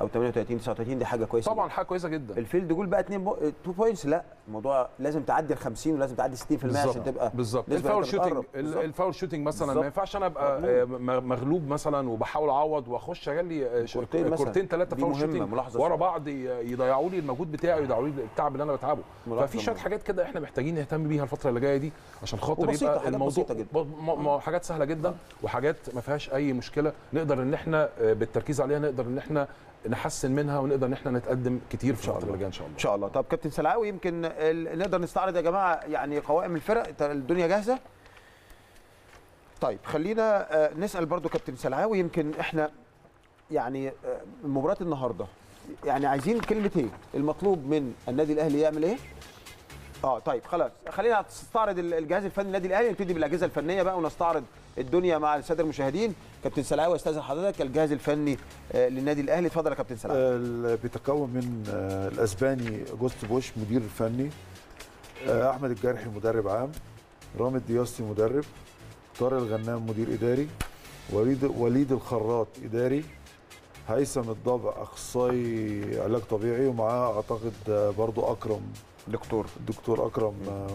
أو 38 39 دي حاجة كويسة طبعا حاجة كويسة جدا ال field goal بقى 2 po... 2 points لا الموضوع لازم تعدي ال 50 ولازم تعدي 60% عشان تبقى بالظبط ال foul shooting. ال foul shooting مثلا. ما ينفعش أنا أبقى آه، مغلوب مثلا وبحاول أعوض وأخش أجلي آه، كورتين ثلاثة foul shooting ورا. بعض يضيعوا لي المجهود بتاعي ويضيعوا لي التعب اللي أنا بتعبه ففي شوية. حاجات كده إحنا محتاجين نهتم بيها الفترة اللي جاية دي عشان خاطر يبقى حاجات الموضوع بسيطة جدا. حاجات سهلة جدا وحاجات ما فيهاش أي مشكلة نقدر إن إحنا آه، بالتركيز عليها نقدر إن إحنا نحسن منها ونقدر إن إحنا نتقدم كتير في الفترة اللي جاية إن شاء الله. إن شاء الله. طب كابتن سلعاوي يمكن ال- نقدر نستعرض يا جماعة يعني قوائم الفرق؟ الدنيا جاهزة؟ طيب خلينا آه، نسأل برضو كابتن سلعاوي يمكن إحنا يعني آه، مباراة النهارده يعني عايزين كلمتين المطلوب من النادي الأهلي يعمل إيه؟ آه طيب خلاص خلينا نستعرض ال- الجهاز الفني للنادي الأهلي نبتدي بالأجهزة الفنية بقى ونستعرض الدنيا مع السادة المشاهدين. كابتن سلعاوي استاذن حضرتك الجهاز الفني آه، للنادي الأهلي. اتفضل يا كابتن سلعاوي ال- بيتكون من آه، الأسباني جوست بوش مدير فني آه، أحمد الجرحي مدرب عام رامي دياستي مدرب طارق الغنام مدير إداري وليد وليد الخراط إداري هيثم الضبع أخصائي علاج طبيعي ومعاه أعتقد آه، برضو أكرم. دكتور. الدكتور أكرم آه،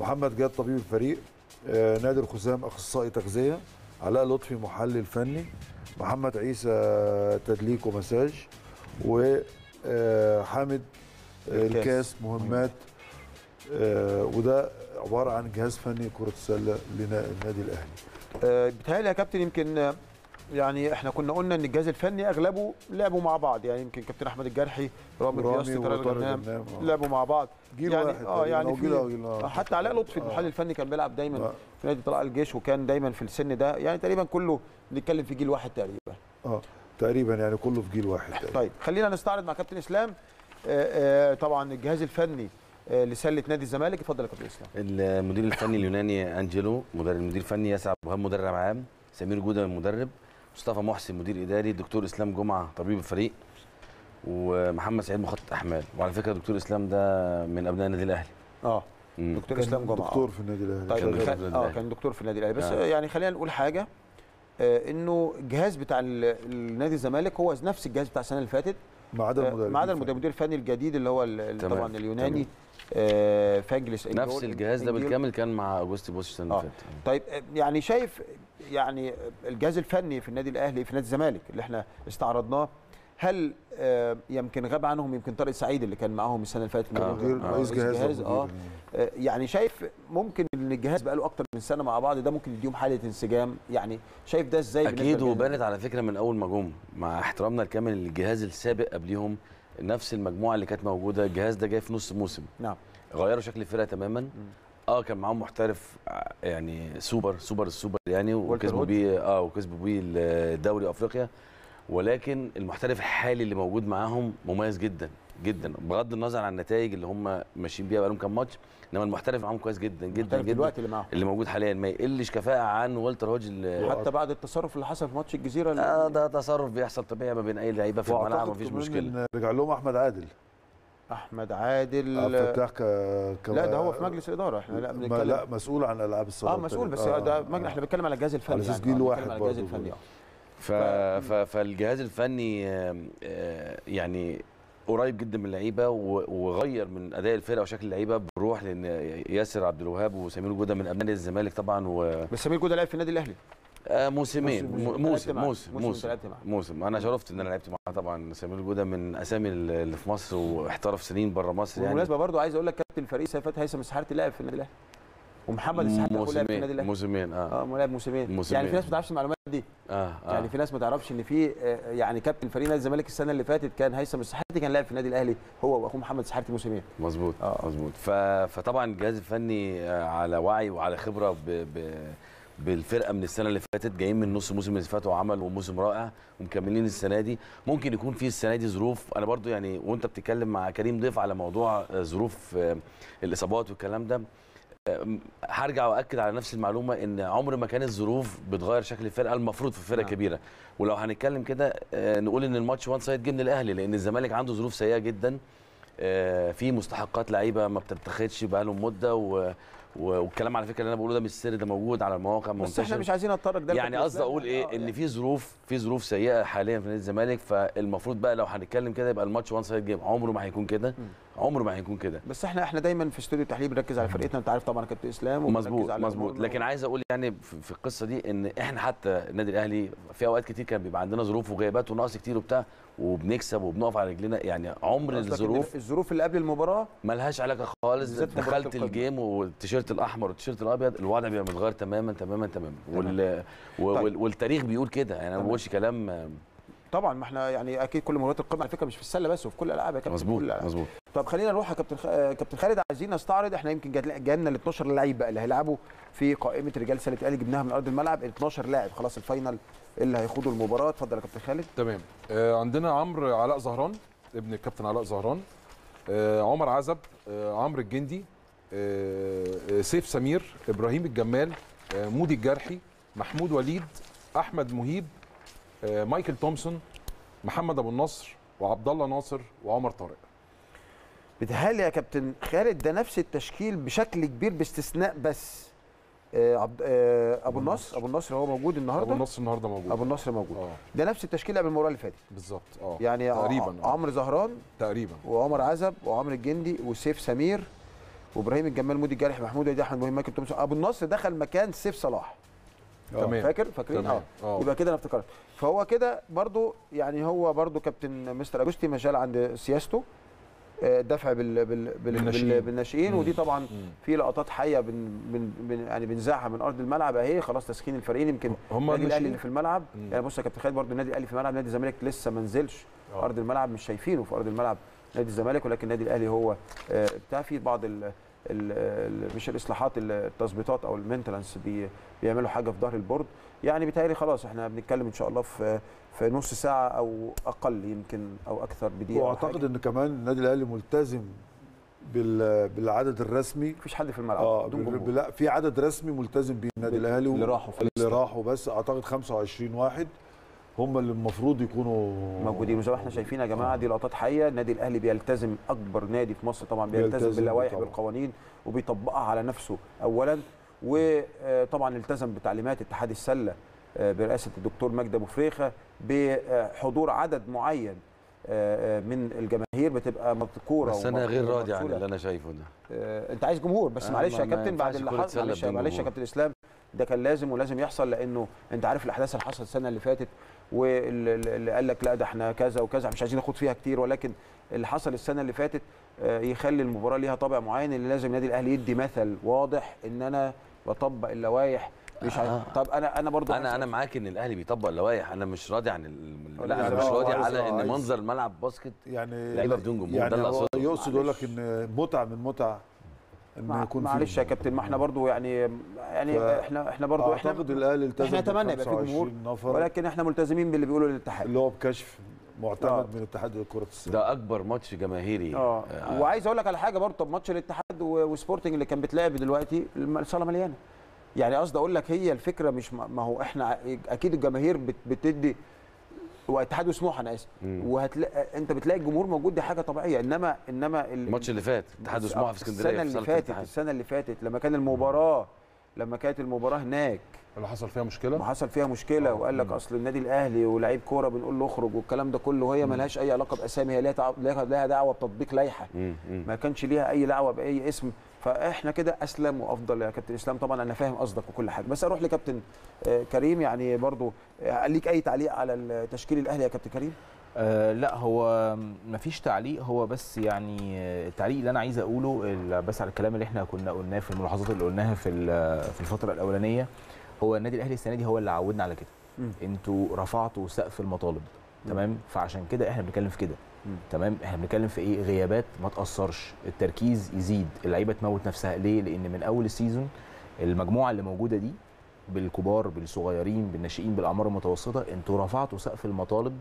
محمد جاد طبيب الفريق. آه، نادر خزام أخصائي تغذية علاء لطفي محلل فني محمد عيسى تدليك ومساج وحامد الكاس. الكاس مهمات آه، وده عبارة عن جهاز فني كرة السلة للنادي الأهلي آه، بيتهيألي يا كابتن يمكن آه، يعني إحنا كنا قلنا إن الجهاز الفني أغلبه لعبوا مع بعض يعني يمكن كابتن أحمد الجرحي رامي الرياضي طارق آه. لعبوا مع بعض جيل يعني واحد آه يعني أو جيل جيل، في. حتى علاء لطفي آه. المحلل الفني كان بيلعب دايما آه. في نادي طلائع الجيش وكان دايما في السن ده يعني تقريبا كله بنتكلم في جيل واحد تقريبا آه تقريبا يعني كله في جيل واحد تقريباً. طيب خلينا نستعرض مع كابتن إسلام آه، آه، طبعا الجهاز الفني آه، لسلة نادي الزمالك اتفضل يا كابتن إسلام المدير الفني اليوناني انجلو مدرب المدير الفني ياسر ابو وهاب مدرب عام سمير جودة المدرب مصطفى محسن مدير إداري الدكتور إسلام جمعة طبيب الفريق ومحمد سعيد مخطط أحمال وعلى فكرة دكتور إسلام ده من أبناء النادي الأهلي آه. دكتور إسلام جمعة دكتور في النادي الأهلي طيب كان. دكتور في النادي آه الأهلي. كان دكتور في النادي الأهلي بس آه. يعني خلينا نقول حاجة آه، إنه الجهاز بتاع ال- النادي الزمالك هو نفس الجهاز بتاع السنة اللي فاتت ما عدا آه، المدرب ما عدا المدير المدير الفني الجديد اللي هو طبعا اليوناني. آه، فانجلس. نفس الجهاز ده. بالكامل كان مع اوجوستي بوش السنة آه. اللي فاتت طيب آه، يعني شايف يعني الجهاز الفني في النادي الأهلي في نادي الزمالك اللي إحنا استعرضناه هل آه، يمكن غاب عنهم يمكن طارق سعيد اللي كان معاهم السنة اللي فاتت آه، مدير- آه. رئيس جهاز آه. آه، يعني شايف ممكن إن الجهاز بقاله أكتر من سنة مع بعض ده ممكن يديهم حالة انسجام؟ يعني شايف ده إزاي أكيد؟ وبانت على فكرة من أول ما جم مع احترامنا الكامل للجهاز السابق قبليهم نفس المجموعة اللي كانت موجودة الجهاز ده جاي في نص موسم. نعم. غيروا شكل الفرقة تماما. آه كان معاهم محترف يعني سوبر سوبر السوبر يعني وكسبوا. بيه آه وكسبوا بيه الدوري أفريقيا. ولكن المحترف الحالي اللي موجود معاهم مميز جدا جدا بغض النظر عن النتائج اللي هم ماشيين بيها بقالهم كام ماتش إنما المحترف معاهم كويس جدا جدا جدا دلوقتي اللي معاهم اللي موجود حاليا ما يقلش كفاءة عن والتر هوج اللي حتى بعد التصرف اللي حصل في ماتش الجزيرة اللي- آه ده تصرف بيحصل طبيعي ما بين أي لعيبة في الملعب مفيش مشكلة رجع لهم أحمد عادل أحمد عادل عبد الفتاح ك... ك... لا ده هو في مجلس الاداره إحنا لا ما بنتكلم لا مسؤول عن ألعاب الصالات آه مسؤول بس آه، ده آه. مجلس إحنا بنتكلم على الجهاز الفني على أساس يعني. جيل آه، واحد على الجهاز برضه. الفني آه. ف... ف... فالجهاز الفني آه، يعني قريب جدا من اللعيبة وغير من أداء الفرقة وشكل اللعيبة بروح لأن ياسر عبد الوهاب وسمير جودة من أبناء الزمالك طبعا و بس سمير جودة لعب في النادي الأهلي. آه، موسمين. موسم- موسم. موسم موسم أنا شرفت إن أنا لعبت معاه طبعا. سمير جودة من أسامي اللي في مصر واحترف سنين بره مصر يعني. بالمناسبه برضو عايز أقول لك كابتن الفريق سيفات هيثم السحارتي لعب في النادي الأهلي. ومحمد أخوه لعب في النادي موسمين الأهلي موسمين آه آه لعب موسمين. يعني في ناس ما تعرفش المعلومات دي آه, آه. يعني في ناس ما تعرفش إن في آه، يعني كابتن فريق نادي الزمالك السنة اللي فاتت كان هيثم السحارتي كان لاعب في النادي الأهلي هو وأخوه محمد السحارتي موسمين مظبوط آه. مظبوط. فطبعا الجهاز الفني آه، على وعي وعلى خبرة ب... ب... بالفرقة من السنة اللي فاتت جايين من نص الموسم اللي فات وعملوا موسم رائع ومكملين السنة دي ممكن يكون في السنة دي ظروف أنا برضو يعني وأنت بتتكلم مع كريم ضيف على موضوع آه، ظروف آه، الإصابات والكلام ده آه، هرجع وأكد على نفس المعلومة إن عمر ما كانت الظروف بتغير شكل الفرقة المفروض في فرقة نعم. كبيرة ولو هنتكلم كده آه، نقول إن الماتش one side جه من الأهلي لأن الزمالك عنده ظروف سيئة جدا آه، في مستحقات لعيبة ما بتتاخدش بقالهم مدة و... والكلام على فكرة اللي أنا بقوله ده مش سر ده موجود على المواقع بس إحنا مش عايزين نتطرق ده يعني قصدي. أقول إيه آه، إن في ظروف في ظروف سيئة حاليا في نادي الزمالك فالمفروض بقى لو هنتكلم كده يبقى الماتش one side game عمره ما هيكون كده. عمره ما هيكون كده. بس إحنا إحنا دايما في استوديو التحليل بنركز على فرقتنا. أنت عارف طبعا كابتن إسلام مظبوط مظبوط. لكن عايز أقول يعني في القصة دي إن إحنا حتى النادي الأهلي في أوقات كتير كان بيبقى عندنا ظروف وغيابات ونقص كتير وبتاع. وبنكسب وبنقف على رجلنا يعني عمر الظروف الظروف اللي قبل المباراة ملهاش علاقة خالص. دخلت. الجيم والتيشيرت الأحمر والتيشيرت الأبيض الوضع بيبقى متغير تماما تماما تماما. وال... طيب. وال... والتاريخ بيقول كده. يعني ما. بقولش كلام طبعا ما إحنا يعني أكيد كل مباريات القمة على فكرة مش في السلة بس وفي كل الالعاب يا كابتن. مظبوط. مظبوط. طب خلينا نروح يا كابتن خ... كابتن خالد. عايزين نستعرض إحنا يمكن جات- جالنا ال 12 لعيب بقى اللي هيلعبوا في قائمة رجال سله الأهلي جبناها من أرض الملعب. ال 12 لاعب خلاص الفاينل اللي هيخوضوا المباراة. اتفضل يا كابتن خالد. تمام. آه عندنا عمرو علاء زهران ابن الكابتن علاء زهران. آه عمر عزب آه عمرو الجندي آه سيف سمير إبراهيم الجمال آه مودي الجرحي محمود وليد احمد مهيب آه مايكل تومسون محمد ابو النصر وعبد الله ناصر وعمر طارق. بيتهيألي يا كابتن خالد ده نفس التشكيل بشكل كبير باستثناء بس. عبد آه، أبو النصر. أبو النصر هو موجود النهارده؟ أبو النصر النهارده موجود. أبو النصر موجود. آه. ده نفس التشكيله من المباراة اللي فاتت. بالظبط آه. يعني تقريبا آه. عمرو زهران تقريبا. وعمر عزب وعمرو الجندي وسيف سمير وإبراهيم الجمال مودي الجارح محمود ودي احمد مهم ماكن تومسون أبو النصر دخل مكان سيف صلاح. تمام. فاكر؟ فاكرين. آه. آه. يبقى كده أنا افتكرت. فهو كده برضو يعني هو برضو كابتن مستر أجوستي ما زال عند سياسته. آه، دفع بال بال بال بالناشئين. ودي طبعا. في لقطات حية بن بن يعني بنزعها من أرض الملعب أهي خلاص تسخين الفريقين يمكن هم النادي الأهلي؟ اللي في الملعب مم. يعني بص يا كابتن خالد برضو النادي الأهلي في الملعب نادي الزمالك لسه ما نزلش آه. أرض الملعب مش شايفينه في أرض الملعب نادي الزمالك ولكن النادي الأهلي هو آه، بتاع في بعض ال ال ال مش الإصلاحات التظبيطات أو ال maintenance بي بيعملوا حاجة في ظهر ال board يعني بيتهيألي خلاص إحنا بنتكلم إن شاء الله في في نص ساعة أو أقل يمكن أو أكثر بدقيقة وأعتقد. إن كمان النادي الأهلي ملتزم بال- بالعدد الرسمي. مفيش حد في الملعب. آه لا في عدد رسمي ملتزم بيه النادي الأهلي اللي راحوا اللي. راحوا بس أعتقد 25 واحد هم اللي المفروض يكونوا موجودين. وزي ما إحنا شايفين يا جماعة دي لقطات حية. النادي الأهلي بيلتزم أكبر نادي في مصر طبعا بيلتزم, بيلتزم باللوائح. بالقوانين وبيطبقها على نفسه اولا. وطبعا التزم بتعليمات اتحاد السلة. برئاسة الدكتور مجدي أبو فريخة بحضور عدد معين آه، آه، من الجماهير بتبقى مذكورة بس أنا غير راضي عن. اللي أنا شايفه ده آه، أنت عايز جمهور بس آه، معلش يا كابتن بعد اللي حصل معلش معلش يا. كابتن إسلام ده كان لازم ولازم يحصل لأنه أنت عارف الأحداث اللي حصلت السنة اللي فاتت واللي قال لك لا ده إحنا كذا وكذا مش عايزين ناخد فيها كتير ولكن اللي حصل السنة اللي فاتت آه، يخلي المباراة ليها طابع معين اللي لازم النادي الأهلي يدي مثل واضح إن أنا بطبق اللوائح مش آه. طب أنا أنا برضو أنا أنا معاك إن الأهلي بيطبق اللوائح. أنا مش راضي عن ال... لا، أنا مش راضي على إن منظر الملعب باسكت يعني لعيبة بدون جمهور، يعني ده اللي هو أقصده. يقصد يقول لك. إن متعة من متع إن مع- يكون في معلش يا كابتن ما إحنا برضو يعني يعني ف- إحنا إحنا برضو إحنا أعتقد الأهلي التزم إحنا نتمنى يبقى في جمهور 25 نفر. ولكن إحنا ملتزمين باللي بيقوله الاتحاد. اللي هو بكشف معتمد آه. من اتحاد كره السله ده أكبر ماتش جماهيري. آه. آه، وعايز أقول لك على حاجة برضه طب ماتش الاتحاد وسبورتنج اللي كان بيتلعب دلوقتي الم- الصالة مليانة. يعني قصدي أقول لك هي الفكرة مش ما هو إحنا أكيد الجماهير بت- بتدي واتحاد وسموحه أنا آسف. وهتلاقي أنت بتلاقي الجمهور موجود دي حاجة طبيعية إنما إنما ال- الماتش اللي فات اتحاد وسموحه في اسكندرية السنة اللي فاتت الاتحاد. السنة اللي فاتت لما كان المباراة لما كانت المباراة هناك اللي حصل فيها مشكلة وحصل فيها مشكلة آه. وقال لك مم. أصل النادي الأهلي ولاعيب كورة بنقول له اخرج والكلام ده كله وهي ملهاش أي علاقة بأسامي هي ليها تع- ليها دعوة بتطبيق لائحه. ما كانش ليها أي دعوة بأي اسم فاحنا كده اسلم وافضل يا كابتن اسلام. طبعا أنا فاهم قصدك وكل حاجة بس أروح لكابتن آه، كريم. يعني برضو آه، ليك أي تعليق على التشكيل الأهلي يا كابتن كريم؟ آه لا هو مفيش تعليق. هو بس يعني آه، التعليق اللي أنا عايز أقوله بس على الكلام اللي إحنا كنا قلناه في الملاحظات اللي قلناها في في الفترة الأولانية هو النادي الأهلي السنة دي هو اللي عودنا على كده. أنتوا رفعتوا سقف المطالب تمام؟ فعشان كده إحنا بنتكلم في كده. مم. تمام؟ إحنا بنتكلم في إيه؟ غيابات ما تأثرش. التركيز يزيد. اللعيبة تموت نفسها. ليه؟ لأن من أول السيزون المجموعة اللي موجودة دي بالكبار بالصغيرين بالناشئين بالأعمار المتوسطة أنتوا رفعتوا سقف المطالب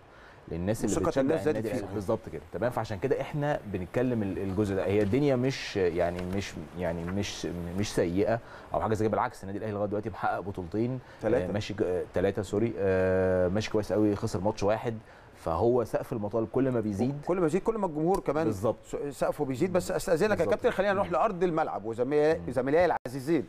للناس اللي بتشجع الناس النادي الأهلي. فيهم. بالظبط كده. تمام؟ فعشان كده إحنا بنتكلم ال- الجزء ده. هي الدنيا مش يعني مش يعني مش مش سيئة أو حاجة زي كده. بالعكس النادي الأهلي لغاية دلوقتي محقق بطولتين. ثلاثة. آه، ماشي ثلاثة سوري. آه، ماشي كويس قوي خسر ماتش واحد. فهو سقف المطالب كل ما بيزيد. كل ما يزيد كل ما الجمهور كمان بالظبط. سقفه بيزيد. بس أستأذنك يا. كابتن خلينا نروح لأرض الملعب زميلي العزيزين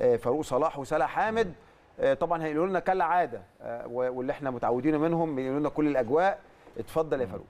آه، فاروق صلاح وسلا حامد. آه، طبعا هيقولوا لنا كالعادة آه، واللي إحنا متعودين منهم بيقولوا لنا كل الأجواء. اتفضل يا فاروق.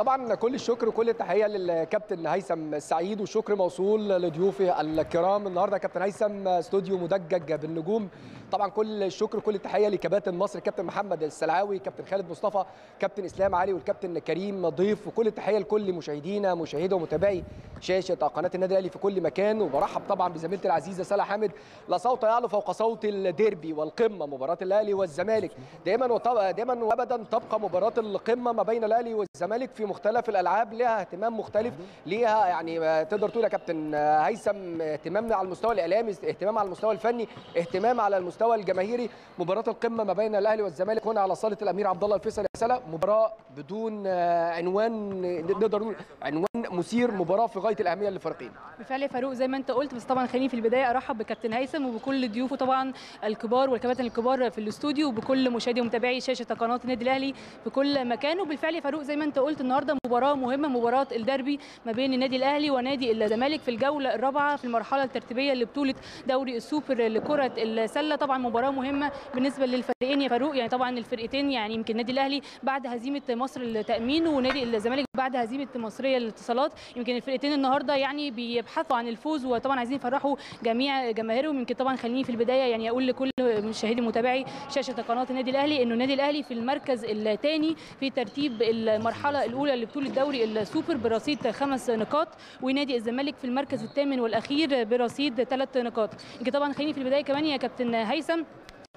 طبعا كل الشكر وكل التحية للكابتن هيثم السعيد والشكر موصول لضيوفي الكرام النهارده. كابتن هيثم استوديو مدجج بالنجوم. طبعا كل الشكر وكل التحية لكباتن مصر كابتن محمد السلعاوي كابتن خالد مصطفى كابتن إسلام علي والكابتن كريم ضيف. وكل التحية لكل مشاهدينا مشاهدي ومتابعي شاشة قناة النادي الأهلي في كل مكان. وبرحب طبعا بزميلتي العزيزة سلا حامد. لا صوت يعلو فوق صوت الديربي والقمة مباراة الأهلي والزمالك. دائما دائما وابدا تبقى مباراة القمة ما بين الأهلي والزمالك في مختلف الألعاب لها اهتمام مختلف ليها يعني تقدر تقول يا كابتن هيثم اهتمام على المستوى الإعلامي اهتمام على المستوى الفني اهتمام على المستوى الجماهيري. مباراة القمة ما بين الأهلي والزمالك هنا على صالة الأمير عبد الله الفيصل سلا مباراة بدون عنوان نقدر نقول عنوان مثير مباراة في غاية الأهمية للفريقين. بالفعل يا فاروق زي ما انت قلت بس طبعا خليني في البداية أرحب بكابتن هيثم وبكل ضيوفه طبعا الكبار والكباتن الكبار في الاستوديو وبكل مشاهدي ومتابعي شاشة قناة النادي الأهلي في كل مكان. وبالفعل يا فاروق زي ما انت قلت النهارده مباراة مهمة مباراة الدربي ما بين النادي الأهلي ونادي الزمالك في الجولة الرابعة في المرحلة الترتيبية لبطوله دوري السوبر لكرة السلة. طبعا مباراة مهمة بالنسبة للفريقين يا فاروق يعني طبعا الفرقتين يعني يمكن النادي الأهلي بعد هزيمة مصر التامين ونادي الزمالك بعد هزيمة مصرية للاتصالات. يمكن الفرقتين النهارده يعني بيبحثوا عن الفوز وطبعا عايزين يفرحوا جميع جماهيرهم. يمكن طبعا خليني في البداية يعني أقول لكل مشاهدي متابعي شاشة قناة النادي الأهلي إنه النادي الأهلي في المركز الثاني في ترتيب المرحلة الأولى. لبطوله دوري السوبر برصيد خمس نقاط ونادي الزمالك في المركز الثامن والأخير برصيد ثلاث نقاط. يمكن طبعا خليني في البداية كمان يا كابتن هيثم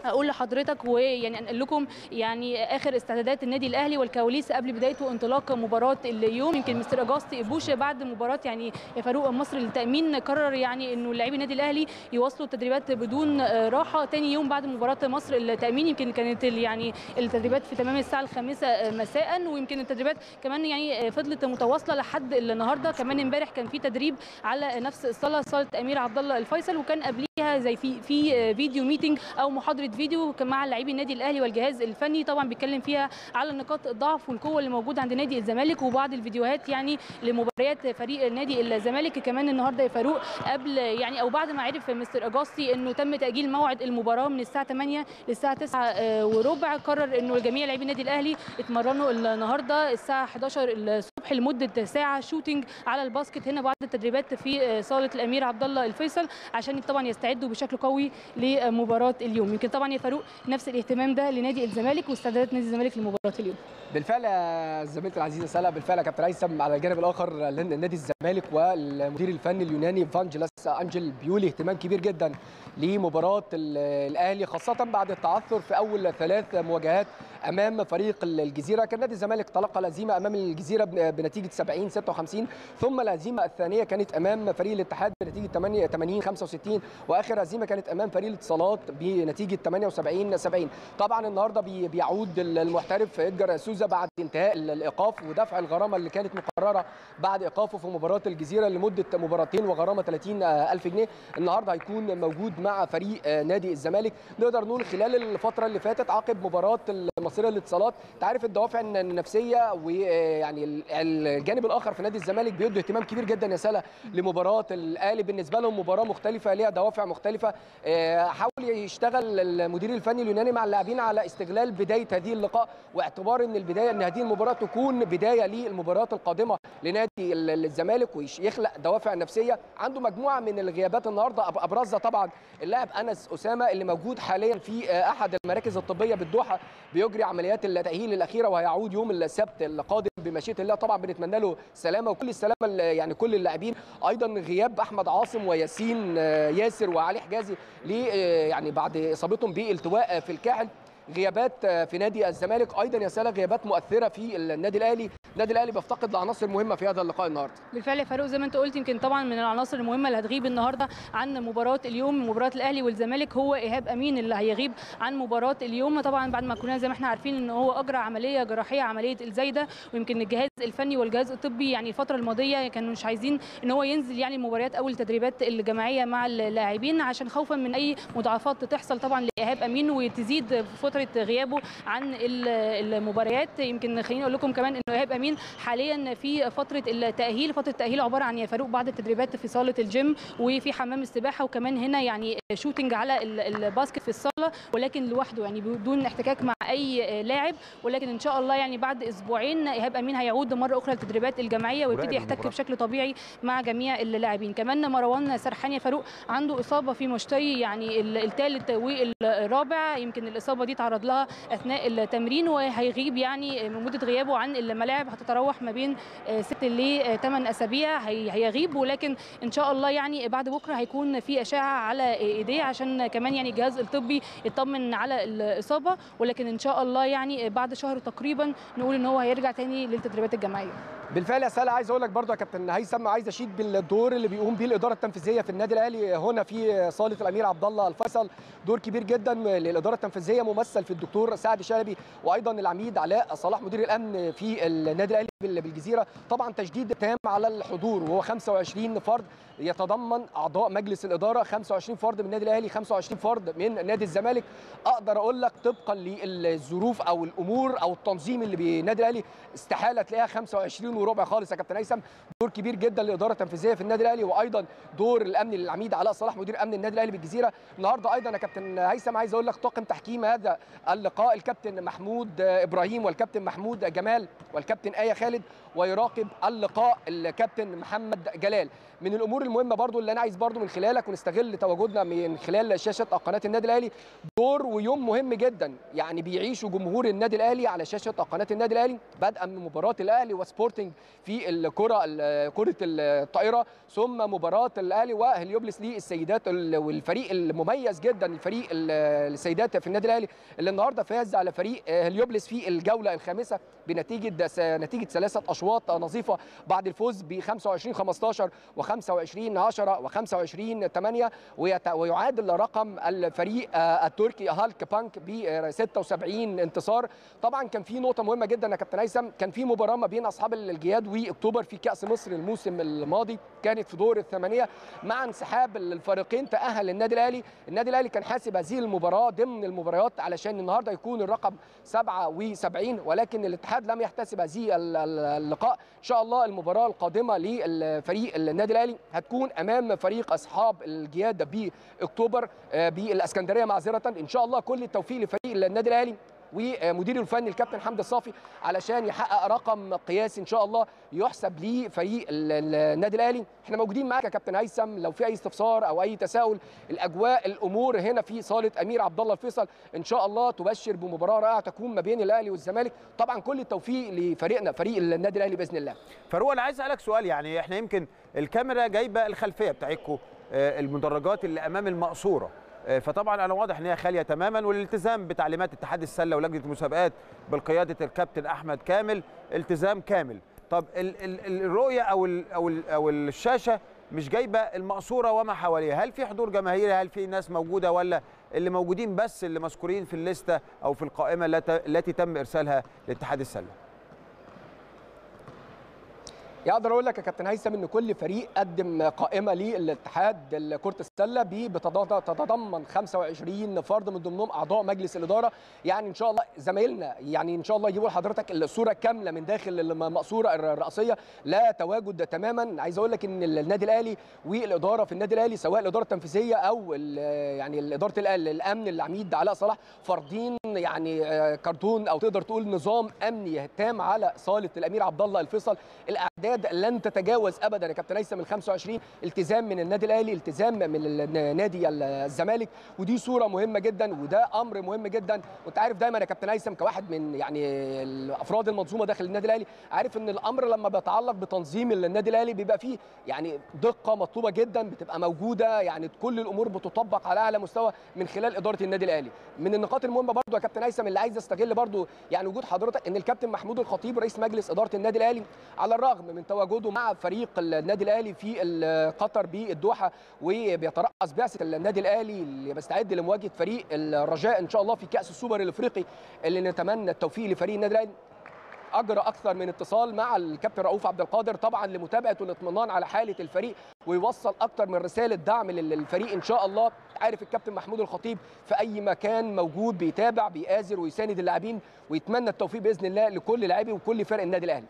أقول لحضرتك ويعني أنقل لكم يعني آخر استعدادات النادي الأهلي والكواليس قبل بداية وانطلاق مباراة اليوم. يمكن مستر أجاستي إبوش بعد مباراة يعني يا فاروق مصر للتأمين قرر يعني إنه لاعبي النادي الأهلي يواصلوا التدريبات بدون راحة. تاني يوم بعد مباراة مصر للتأمين يمكن كانت يعني التدريبات في تمام الساعة الخامسة مساء. ويمكن التدريبات كمان يعني فضلت متواصلة لحد النهارده. كمان امبارح كان في تدريب على نفس الصالة صالة أمير عبد الله الفيصل. وكان قبليها زي في في فيديو ميتنج أو محاضرة فيديو مع لاعبي النادي الأهلي والجهاز الفني. طبعا بيتكلم فيها على نقاط الضعف والقوة اللي موجودة عند نادي الزمالك وبعض الفيديوهات يعني لمباريات فريق نادي الزمالك. كمان النهارده يا فاروق قبل يعني أو بعد ما عرف مستر اجاستي إنه تم تأجيل موعد المباراة من الساعة 8 للساعة 9 وربع قرر إنه جميع لاعبي النادي الأهلي اتمرنوا النهارده الساعة 11 الصبح لمدة ساعة shooting على ال basket. هنا بعد التدريبات في صالة الأمير عبد الله الفيصل عشان طبعا يستعدوا بشكل قوي لمباراة اليوم. يمكن طبعا يا فاروق نفس الاهتمام ده لنادي الزمالك واستعدادات نادي الزمالك لمباراة اليوم. بالفعل يا زميلتي العزيزة سلا بالفعل يا كابتن هيثم على الجانب الآخر نادي الزمالك والمدير الفني اليوناني فانجلاس أنجل بيولي اهتمام كبير جدا لمباراة الأهلي خاصة بعد التعثر في أول ثلاث مواجهات أمام فريق الجزيرة. كان نادي الزمالك تلقى الهزيمه أمام الجزيرة بنتيجة 70 56 ثم الهزيمه الثانية كانت أمام فريق الاتحاد بنتيجة 8 80 65 وآخر هزيمه كانت أمام فريق الاتصالات بنتيجة 78 70 طبعا النهارده بيعود المحترف إدجار سوزا بعد انتهاء الإيقاف ودفع الغرامة اللي كانت مقررة بعد إيقافه في مباراة الجزيرة لمدة مباراتين وغرامة 30 ألف جنيه. النهارده هيكون موجود مع فريق نادي الزمالك. نقدر نقول خلال الفترة اللي فاتت عقب مباراة المصريه للاتصالات أنت عارف الدوافع النفسية ويعني الجانب الآخر في نادي الزمالك بيدوا اهتمام كبير جدا يا سلا لمباراة الأهلي. بالنسبة لهم مباراة مختلفة ليها دوافع مختلفة. حاول يشتغل المدير الفني اليوناني مع اللاعبين على استغلال بداية هذه اللقاء واعتبار إن البدايه إن هذه المباراة تكون بداية للمباريات القادمة لنادي الزمالك ويخلق دوافع نفسية. عنده مجموعة من الغيابات النهارده أبرزها طبعا اللاعب أنس أسامة اللي موجود حاليا في أحد المراكز الطبية بالدوحة بيجري عمليات التأهيل الأخيرة وهيعود يوم السبت القادم بمشيئة الله. طبعا بنتمنى له سلامة وكل السلامة يعني كل اللاعبين. أيضا غياب أحمد عاصم وياسين ياسر وعلي حجازي يعني بعد إصابتهم بالتواء في الكاحل. غيابات في نادي الزمالك. أيضا يا ساله غيابات مؤثرة في النادي الأهلي. النادي الأهلي بيفتقد لعناصر مهمه في هذا اللقاء النهارده. بالفعل يا فاروق زي ما أنت قلت يمكن طبعا من العناصر المهمة اللي هتغيب النهارده عن مباراة اليوم مباراة الأهلي والزمالك. هو إيهاب أمين اللي هيغيب عن مباراة اليوم. طبعا بعد ما كنا زي ما إحنا عارفين إن هو أجرى عملية جراحية عملية الزايدة ويمكن الجهاز الفني والجهاز الطبي يعني الفترة الماضية كانوا مش عايزين إن هو ينزل يعني المباريات أو التدريبات الجماعية مع اللاعبين عشان خوفا من أي مضاعفات تحصل طبعا لإيهاب أمين وتزيد فترة غيابه عن المباريات. يمكن خليني أقول لكم كمان إنه إيهاب أمين حاليا في فترة التأهيل. فترة التأهيل عبارة عن يا فاروق بعض التدريبات في صالة الجيم وفي حمام السباحة. وكمان هنا يعني shooting على ال basket في الصالة. ولكن لوحده يعني بدون احتكاك مع أي لاعب. ولكن إن شاء الله يعني بعد أسبوعين ايهاب امين هيعود مرة أخرى للتدريبات الجماعيه ويبتدي يحتك بشكل طبيعي مع جميع اللاعبين. كمان مروان سرحان يا فاروق عنده إصابة في مشطي يعني الثالث والرابع يمكن الإصابة دي تعرض لها أثناء التمرين وهيغيب يعني مده غيابه عن الملاعب. هتتراوح ما بين 6 ل 8 أسابيع. هيغيب. ولكن إن شاء الله يعني بعد بكرة هيكون في أشعة على إيديه عشان كمان يعني الجهاز الطبي يطمن على الإصابة ولكن إن شاء الله يعني بعد شهر تقريبا نقول إن هو هيرجع تاني للتدريبات الجماعيه بالفعل يا سالة عايز أقول لك برضه يا كابتن هيثم عايز أشيد بالدور اللي بيقوم بيه الإدارة التنفيذية في النادي الأهلي. هنا في صالة الأمير عبد الله الفيصل دور كبير جدا للإدارة التنفيذية ممثل في الدكتور سعد شلبي وأيضا العميد علاء صلاح مدير الأمن في النادي الأهلي بالجزيرة. طبعا تشديد تام على الحضور وهو 25 فرد يتضمن أعضاء مجلس الإدارة 25 فرد من النادي الأهلي 25 فرد من نادي الزمالك. أقدر أقول لك طبقا للظروف أو الأمور أو التنظيم اللي بالنادي الأهلي استحالة تلاقيها 25 وربع خالص يا كابتن هيثم. دور كبير جدا للاداره التنفيذيه في النادي الأهلي وأيضا دور الأمن للعميد علاء صلاح مدير أمن النادي الأهلي بالجزيرة. النهارده أيضا يا كابتن هيثم عايز أقول لك طاقم تحكيم هذا اللقاء الكابتن محمود إبراهيم والكابتن محمود جمال والكابتن آية خالد ويراقب اللقاء الكابتن محمد جلال. من الأمور المهمه برضو اللي أنا عايز برضو من خلالك ونستغل تواجدنا من خلال شاشة قناة النادي الأهلي. دور ويوم مهم جدا يعني بيعيشه جمهور النادي الأهلي على شاشة قناة النادي الأهلي بدءا من مباراة الأهلي وسبورتنج في الكرة كرة الطائرة ثم مباراة الأهلي وهليوبلس للسيدات والفريق المميز جدا الفريق السيدات في النادي الأهلي. اللي النهارده فاز على فريق هليوبلس في الجولة الخامسة بنتيجة نتيجة ثلاثة أشواط نظيفة بعد الفوز ب 25 15 و25 10 و25 8 ويعادل رقم الفريق التركي هالك بانك ب 76 انتصار. طبعا كان في نقطة مهمة جدا يا كابتن هيثم. كان في مباراة ما بين أصحاب الجياد وأكتوبر في كأس مصر الموسم الماضي. كانت في دور الثمانية مع انسحاب الفريقين تأهل النادي الأهلي. النادي الأهلي كان حاسب هذه المباراة ضمن المباريات علشان النهارده يكون الرقم 77 ولكن الاتحاد لم يحتسب هذه اللقاء. إن شاء الله المباراة القادمة للفريق النادي الأهلي هتكون أمام فريق أصحاب الجياد بأكتوبر بالاسكندريه معذرة. إن شاء الله كل التوفيق لفريق النادي الأهلي. ومديره الفني الكابتن حمدي الصافي علشان يحقق رقم قياسي إن شاء الله يحسب لفريق النادي الأهلي. إحنا موجودين معاك يا كابتن هيثم. لو في أي استفسار أو أي تساؤل الأجواء الأمور هنا في صالة أمير عبد الله الفيصل إن شاء الله تبشر بمباراة رائعة تكون ما بين الأهلي والزمالك. طبعا كل التوفيق لفريقنا فريق النادي الأهلي بإذن الله. فاروق أنا عايز أسألك سؤال. يعني إحنا يمكن الكاميرا جايبة الخلفية بتاعتكم المدرجات اللي أمام المقصورة. فطبعا أنا واضح إن هي خالية تماما والالتزام بتعليمات اتحاد السلة ولجنة المسابقات بالقيادة الكابتن أحمد كامل التزام كامل. طب ال ال الرؤية أو ال أو ال أو الشاشة مش جايبة المقصورة وما حواليها. هل في حضور جماهيري؟ هل في ناس موجودة ولا اللي موجودين بس اللي مذكورين في الليستة أو في القائمة التي تم إرسالها لاتحاد السلة؟ يقدر أقول لك يا كابتن هيثم إن كل فريق قدم قائمة للاتحاد كره السلة بتتضمن 25 فرد من ضمنهم أعضاء مجلس الإدارة. يعني إن شاء الله زمايلنا يعني إن شاء الله يجيبوا لحضرتك الصورة كاملة من داخل المقصورة الرئاسيه لا تواجد تماما. عايز أقول لك إن النادي الأهلي والإدارة في النادي الأهلي سواء الإدارة التنفيذية أو يعني إدارة الأمن العميد علاء صلاح فارضين يعني كرتون أو تقدر تقول نظام أمني تام على صالة الأمير عبد الله الفيصل. الاعداد لن تتجاوز ابدا يا كابتن هيثم ال 25 التزام من النادي الأهلي التزام من نادي الزمالك. ودي صورة مهمة جدا وده أمر مهم جدا. وأنت عارف دايما يا كابتن هيثم كواحد من يعني افراد المنظومة داخل النادي الأهلي عارف إن الأمر لما بيتعلق بتنظيم النادي الأهلي بيبقى فيه يعني دقة مطلوبة جدا بتبقى موجودة. يعني كل الأمور بتطبق على أعلى مستوى من خلال إدارة النادي الأهلي. من النقاط المهمة برضو يا كابتن هيثم اللي عايز استغل برضو يعني وجود حضرتك إن الكابتن محمود الخطيب رئيس مجلس إدارة النادي الأهلي على الرغم من تواجده مع فريق النادي الأهلي في قطر بالدوحة وبيترأس بعثة النادي الأهلي اللي بيستعد لمواجهة فريق الرجاء إن شاء الله في كأس السوبر الإفريقي اللي نتمنى التوفيق لفريق النادي الأهلي. أجرى أكثر من اتصال مع الكابتن رؤوف عبد القادر طبعا لمتابعة والاطمئنان على حالة الفريق ويوصل أكثر من رسالة دعم للفريق إن شاء الله. عارف الكابتن محمود الخطيب في أي مكان موجود بيتابع بيآزر ويساند اللاعبين ويتمنى التوفيق بإذن الله لكل لاعبي وكل فرق النادي الأهلي.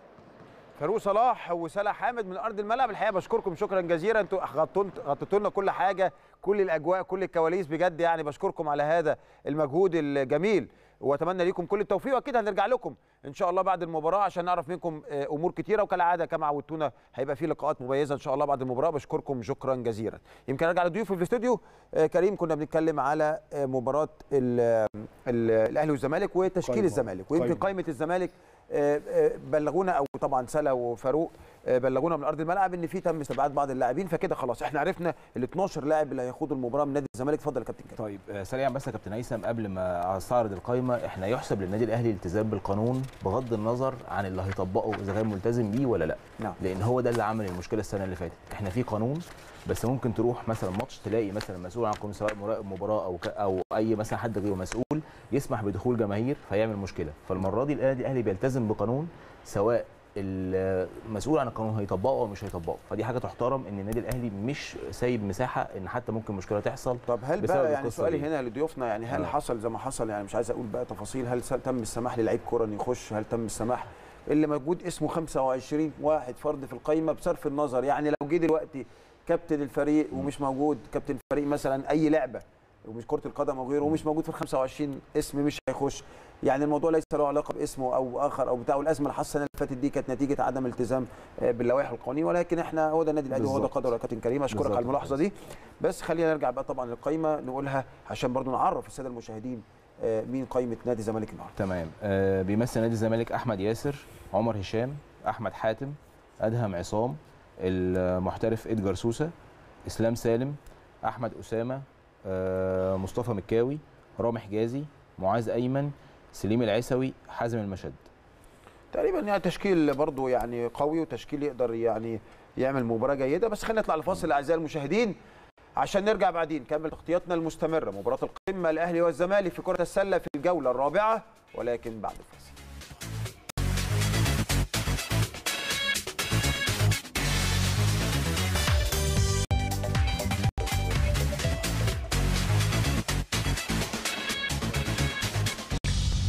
فاروق صلاح وسلا حامد من أرض الملعب. الحقيقة بشكركم شكرا جزيلا. أنتوا غطيتوا لنا كل حاجة كل الأجواء كل الكواليس بجد. يعني بشكركم على هذا المجهود الجميل وأتمنى ليكم كل التوفيق. وأكيد هنرجع لكم إن شاء الله بعد المباراة عشان نعرف منكم أمور كتيرة. وكالعادة كما عودتونا هيبقى في لقاءات مميزة إن شاء الله بعد المباراة. بشكركم شكرا جزيلا. يمكن أرجع لضيوفي في الاستوديو. كريم كنا بنتكلم على مباراة الأهلي والزمالك وتشكيل قايمة. الزمالك ويمكن قايمة. قائمه الزمالك آه، آه، بلغونا أو طبعا سلا وفاروق آه، بلغونا من أرض الملعب إن في تم استبعاد بعض اللاعبين فكده خلاص. إحنا عرفنا ال 12 لاعب اللي هيخوضوا المباراة من نادي الزمالك. اتفضل يا كابتن كريم. طيب آه، سريعا بس يا كابتن هيثم قبل ما أستعرض القائمه إحنا يحسب للنادي الأهلي الالتزام بالقانون بغض النظر عن اللي هيطبقه إذا كان ملتزم بيه ولا لأ. نعم. لأن هو ده اللي عمل المشكلة السنة اللي فاتت. إحنا في قانون بس ممكن تروح مثلا ماتش تلاقي مثلا مسؤول عن سواء مراقب مباراة أو. أو أي مثلا حد غيره مسؤول يسمح بدخول جماهير فيعمل مشكلة فالمرة دي النادي الأهلي بيلتزم بقانون سواء المسؤول عن القانون هيطبقه أو مش هيطبقه فدي حاجة تحترم إن النادي الأهلي مش سايب مساحة إن حتى ممكن مشكلة تحصل طب هل بقى يعني سؤالي. هنا لضيوفنا يعني هل آه. حصل زي ما حصل يعني مش عايز أقول بقى تفاصيل هل تم السماح للعيب كورة إنه يخش هل تم السماح اللي موجود اسمه 25 واحد فرد في القايمة بصرف النظر يعني لو جه دلوقتي كابتن الفريق ومش موجود كابتن الفريق مثلا أي لعبة ومش كرة القدم أو غيره ومش موجود في ال 25 اسم مش هيخش. يعني الموضوع ليس له علاقة باسمه أو آخر أو بتاع والأزمة اللي حصلت السنة اللي فاتت دي كانت نتيجة عدم التزام آه، باللوائح والقوانين ولكن إحنا هو ده النادي الأهلي وهو ده. قدر كابتن كريم. أشكرك. على الملاحظة دي. بس خلينا نرجع بقى طبعا للقائمه نقولها عشان برضو نعرف السادة المشاهدين آه، مين قائمه نادي الزمالك النهارده. تمام. آه بيمثل نادي الزمالك أحمد ياسر عمر هشام أحمد حاتم أدهم عصام المحترف إدجار سوسة إسلام سالم أحمد أسامة آه مصطفى مكاوي رامي حجازي معاذ أيمن سليم العيسوي حازم المشد. تقريبا يعني تشكيل برضو يعني قوي وتشكيل يقدر يعني يعمل مباراة جيدة. بس خلينا نطلع لفاصل أعزائي المشاهدين عشان نرجع بعدين. نكمل تغطياتنا المستمرة. مباراة القمة الأهلي والزمالك في كرة السلة في الجولة الرابعة ولكن بعد الفاصل.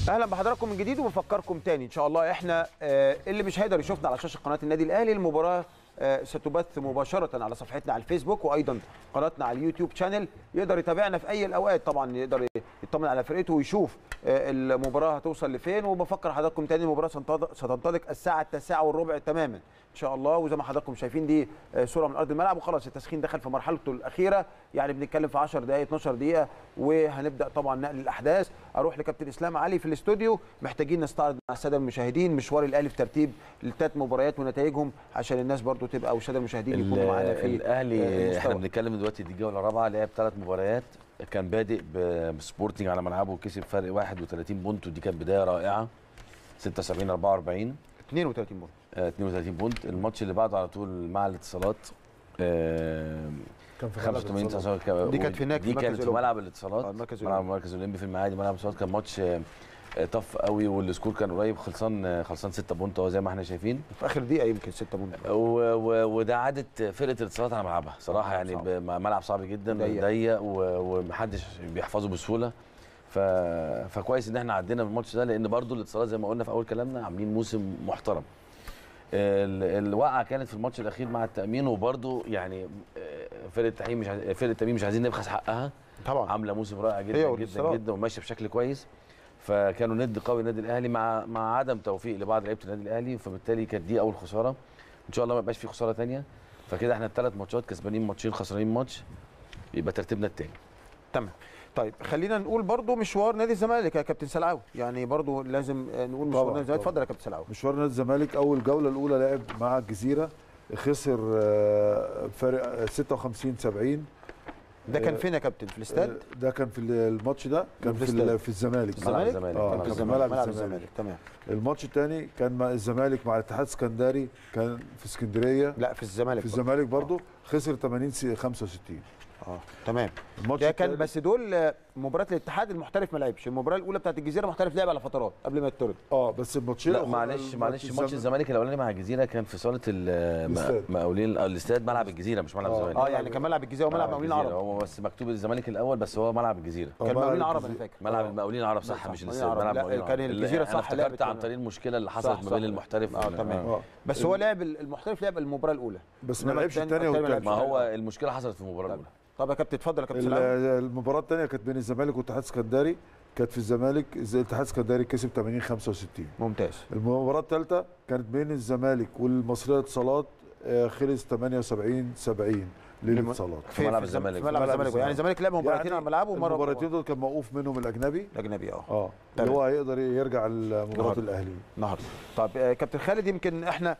أهلا بحضراتكم من جديد وبفكركم تاني. إن شاء الله إحنا آه، اللي مش هيقدر يشوفنا على شاشة قناة النادي الأهلي المباراة آه، ستبث مباشرة على صفحتنا على الفيسبوك وأيضا قناتنا على اليوتيوب شانل يقدر يتابعنا في أي الأوقات طبعا يقدر يطمن على فرقته ويشوف آه، المباراة هتوصل لفين. وبفكر حضراتكم تاني المباراه ستنطلق- الساعة 9 والربع تماما. ان شاء الله. وزي ما حضراتكم شايفين دي آه، صورة من أرض الملعب. وخلاص التسخين دخل في مرحلته الأخيرة. يعني بنتكلم في 10 دقائق 12 دقيقة وهنبدأ طبعا نقل الأحداث. أروح لكابتن إسلام علي في الاستوديو. محتاجين نستعرض مع السادة المشاهدين مشوار الأهلي في ترتيب الثلاث مباريات ونتائجهم عشان الناس برضو تبقى أو السادة المشاهدين يكونوا معانا في آه، الاهلي المستوى. إحنا بنتكلم دلوقتي دي الجولة الرابعة لعب ثلاث مباريات. كان بادئ بسبورتنج على ملعبه وكسب فرق 31 point ودي كانت بداية رائعة. 76 44 32 point. آه، 32 point. الماتش اللي بعده على طول مع الاتصالات آه، كان في 85 ملعب 19 دي كانت في هناك في دي مركز كانت في. ملعب الاتصالات. آه، المركز ملعب الأولمبي. المركز الاولمبي في المعادي ملعب الاتصالات كان ماتش آه، آه، tough قوي وال score كان قريب. خلصان آه، خلصان 6 point. اهو زي ما إحنا شايفين. في آخر دقيقة يمكن 6 point. وده عادت فرقة الاتصالات على ملعبها. صراحة يعني صعب. ب- ملعب صعب جدا ضيق. ومحدش بيحفظه بسهولة. ف... فكويس إن إحنا عدينا من الماتش ده لأن برضو الاتصالات زي ما قلنا في أول كلامنا عاملين موسم محترم. ال- الوقعة كانت في الماتش الأخير مع التأمين وبرضو يعني آه، فرقة التحرير مش عايز- فرقة التأمين مش عايزين نبخس حقها. طبعا. عاملة موسم رائع جدا جدا. جدا وماشية بشكل كويس. فكانوا ند قوي النادي الأهلي مع مع عدم توفيق لبعض لعيبة النادي الأهلي فبالتالي كانت دي أول خسارة. إن شاء الله ما يبقاش في خسارة ثانية فكده إحنا الثلاث ماتشات كسبانين ماتشين خسرانين ماتش يبقى ترتيبنا الثاني تمام. طيب خلينا نقول برضو مشوار نادي الزمالك يا كابتن سلعاوي. يعني برضو لازم آه، نقول مشوار نادي الزمالك. اتفضل يا كابتن سلعاوي. مشوار نادي الزمالك أول جولة الأولى لعب مع الجزيرة خسر آه، فرق 56 70 ده كان آه، فين يا كابتن؟ في الاستاد؟ آه، ده كان في الماتش ده؟ كان في في, في الزمالك. الزمالك؟ آه، كان في الزمالك. ملعب الزمالك. تمام. الماتش الثاني كان مع الزمالك مع الاتحاد السكندري كان في اسكندرية. لا في الزمالك في. الزمالك برضو خسر 80 سي- 65 آه تمام الماتش ده كان بس دول آه، مباراة الاتحاد المحترف ما لعبش المباراة الأولى بتاعت الجزيرة محترف لعب على فترات قبل ما يطرد آه بس الماتشين لا معلش معلش ماتش الزمالك الأولاني مع الجزيرة كان في صالة الاستاد. المقاولين آه، الاستاد ملعب الجزيرة مش ملعب آه. الزمالك آه يعني كان ملعب الجزيرة وملعب مقاولين الجزيرة. عرب هو بس مكتوب الزمالك الأول بس هو ملعب الجزيرة آه، كان ملعب مقاولين عرب أنا. فاكر ملعب آه. المقاولين العرب صح مش مقاولين الاستاد. ملعب المقاولين كان العرب. أنا صح افتكرت لعبت عن. طريق المشكلة اللي حصلت ما. بين المحترف آه تمام آه. بس هو لعب المحترف لعب المباراة الأولى بس ما لعبش الثانية ما والثالثه ما لعبش. هو المشكلة حصلت في المباراة الأولى طب يا كابتن اتفضل يا كابتن سلام. المباراة الثانية كانت بين الزمالك والاتحاد السكندري كانت في الزمالك الز- الاتحاد السكندري كسب 80 65 ممتاز. المباراة الثالثه كانت بين الزمالك والمصرية اتصالات آه، خلص 78 70 للاتصالات في ملعب الزمالك. في ملعب الزمالك. يعني الزمالك لعب مباراتين على ملعبه ومره المباراتين دول كان موقوف منهم الأجنبي. الأجنبي آه. آه. اللي هو هيقدر يرجع لمباراه. الأهلي. النهارده طب آه، كابتن خالد يمكن إحنا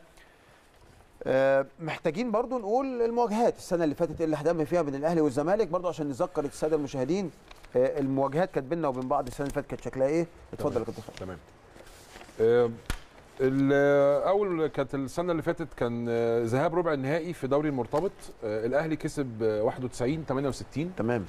محتاجين برضو نقول المواجهات. السنة اللي فاتت إيه اللي اهتم فيها بين الأهلي والزمالك؟ برضو عشان نذكر الساده المشاهدين آه، المواجهات كانت بيننا وبين بعض السنة اللي فاتت كانت شكلها إيه؟ اتفضل يا كابتن تمام. آه، أول كانت السنة اللي فاتت كان آه، ذهاب ربع النهائي في دوري المرتبط. آه، الأهلي كسب آه، 91 68 تمام.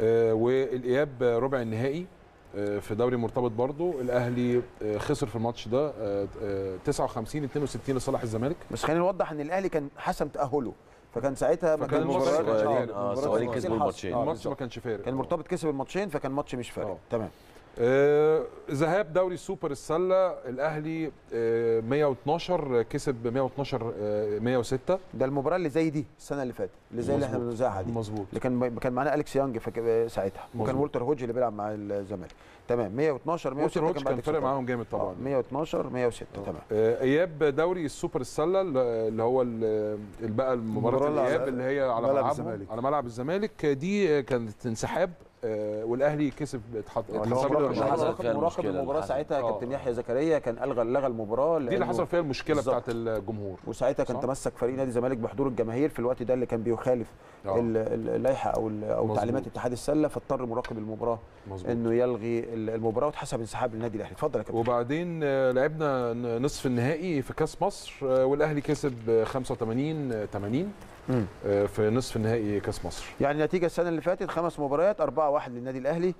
آه، والإياب آه، ربع النهائي. آه، في دوري مرتبط برضو الأهلي آه، خسر في الماتش ده آه، آه، 59 62 لصالح الزمالك بس خلينا نوضح إن الأهلي كان حسم تأهله فكان ساعتها ما فكان كان الماتش. آه، آه كان كسبوا. الماتشين آه، الماتش ما. كانش فارق كان مرتبط كسب الماتشين فكان ماتش مش فارق آه. تمام آه، ذهاب دوري السوبر السلة الأهلي آه، 112 كسب 112 آه، 106 ده المباراة اللي زي دي السنة اللي فاتت اللي زي اللي إحنا. بنذاعها دي. مظبوط. اللي كان كان معانا أليكس يانج ساعتها. وكان مظبوط. والتر هودج اللي بيلعب مع الزمالك. تمام. 112 106 ووالتر هودج بعد كان فارق. معاهم جامد آه، طبعا 112 106 تمام. آه، إياب دوري السوبر السلة اللي هو بقى المباراة مباراه اللي على الاياب اللي هي على ملعب الزمالك. على ملعب الزمالك. دي آه، كانت انسحاب. آه، والأهلي كسب اتحسب له مراقب- المباراة ساعتها. كابتن آه. يحيى زكريا كان الغى لغى المباراة دي اللي حصل فيها المشكلة. بتاعت الجمهور وساعتها كان. تمسك فريق نادي الزمالك بحضور الجماهير في الوقت ده اللي كان بيخالف آه. ال- ال- اللائحة أو ال- أو. تعليمات اتحاد السلة فاضطر مراقب المباراة مظبوط إنه يلغي ال- المباراة واتحسب انسحاب للنادي الأهلي اتفضل يا كابتن وبعدين آه، لعبنا نصف النهائي في كأس مصر آه، والأهلي كسب آه، 85 آه، 80 مم. آه، في نصف نهائي كاس مصر. يعني النتيجه السنة اللي فاتت خمس مباريات 4-1 للنادي الأهلي.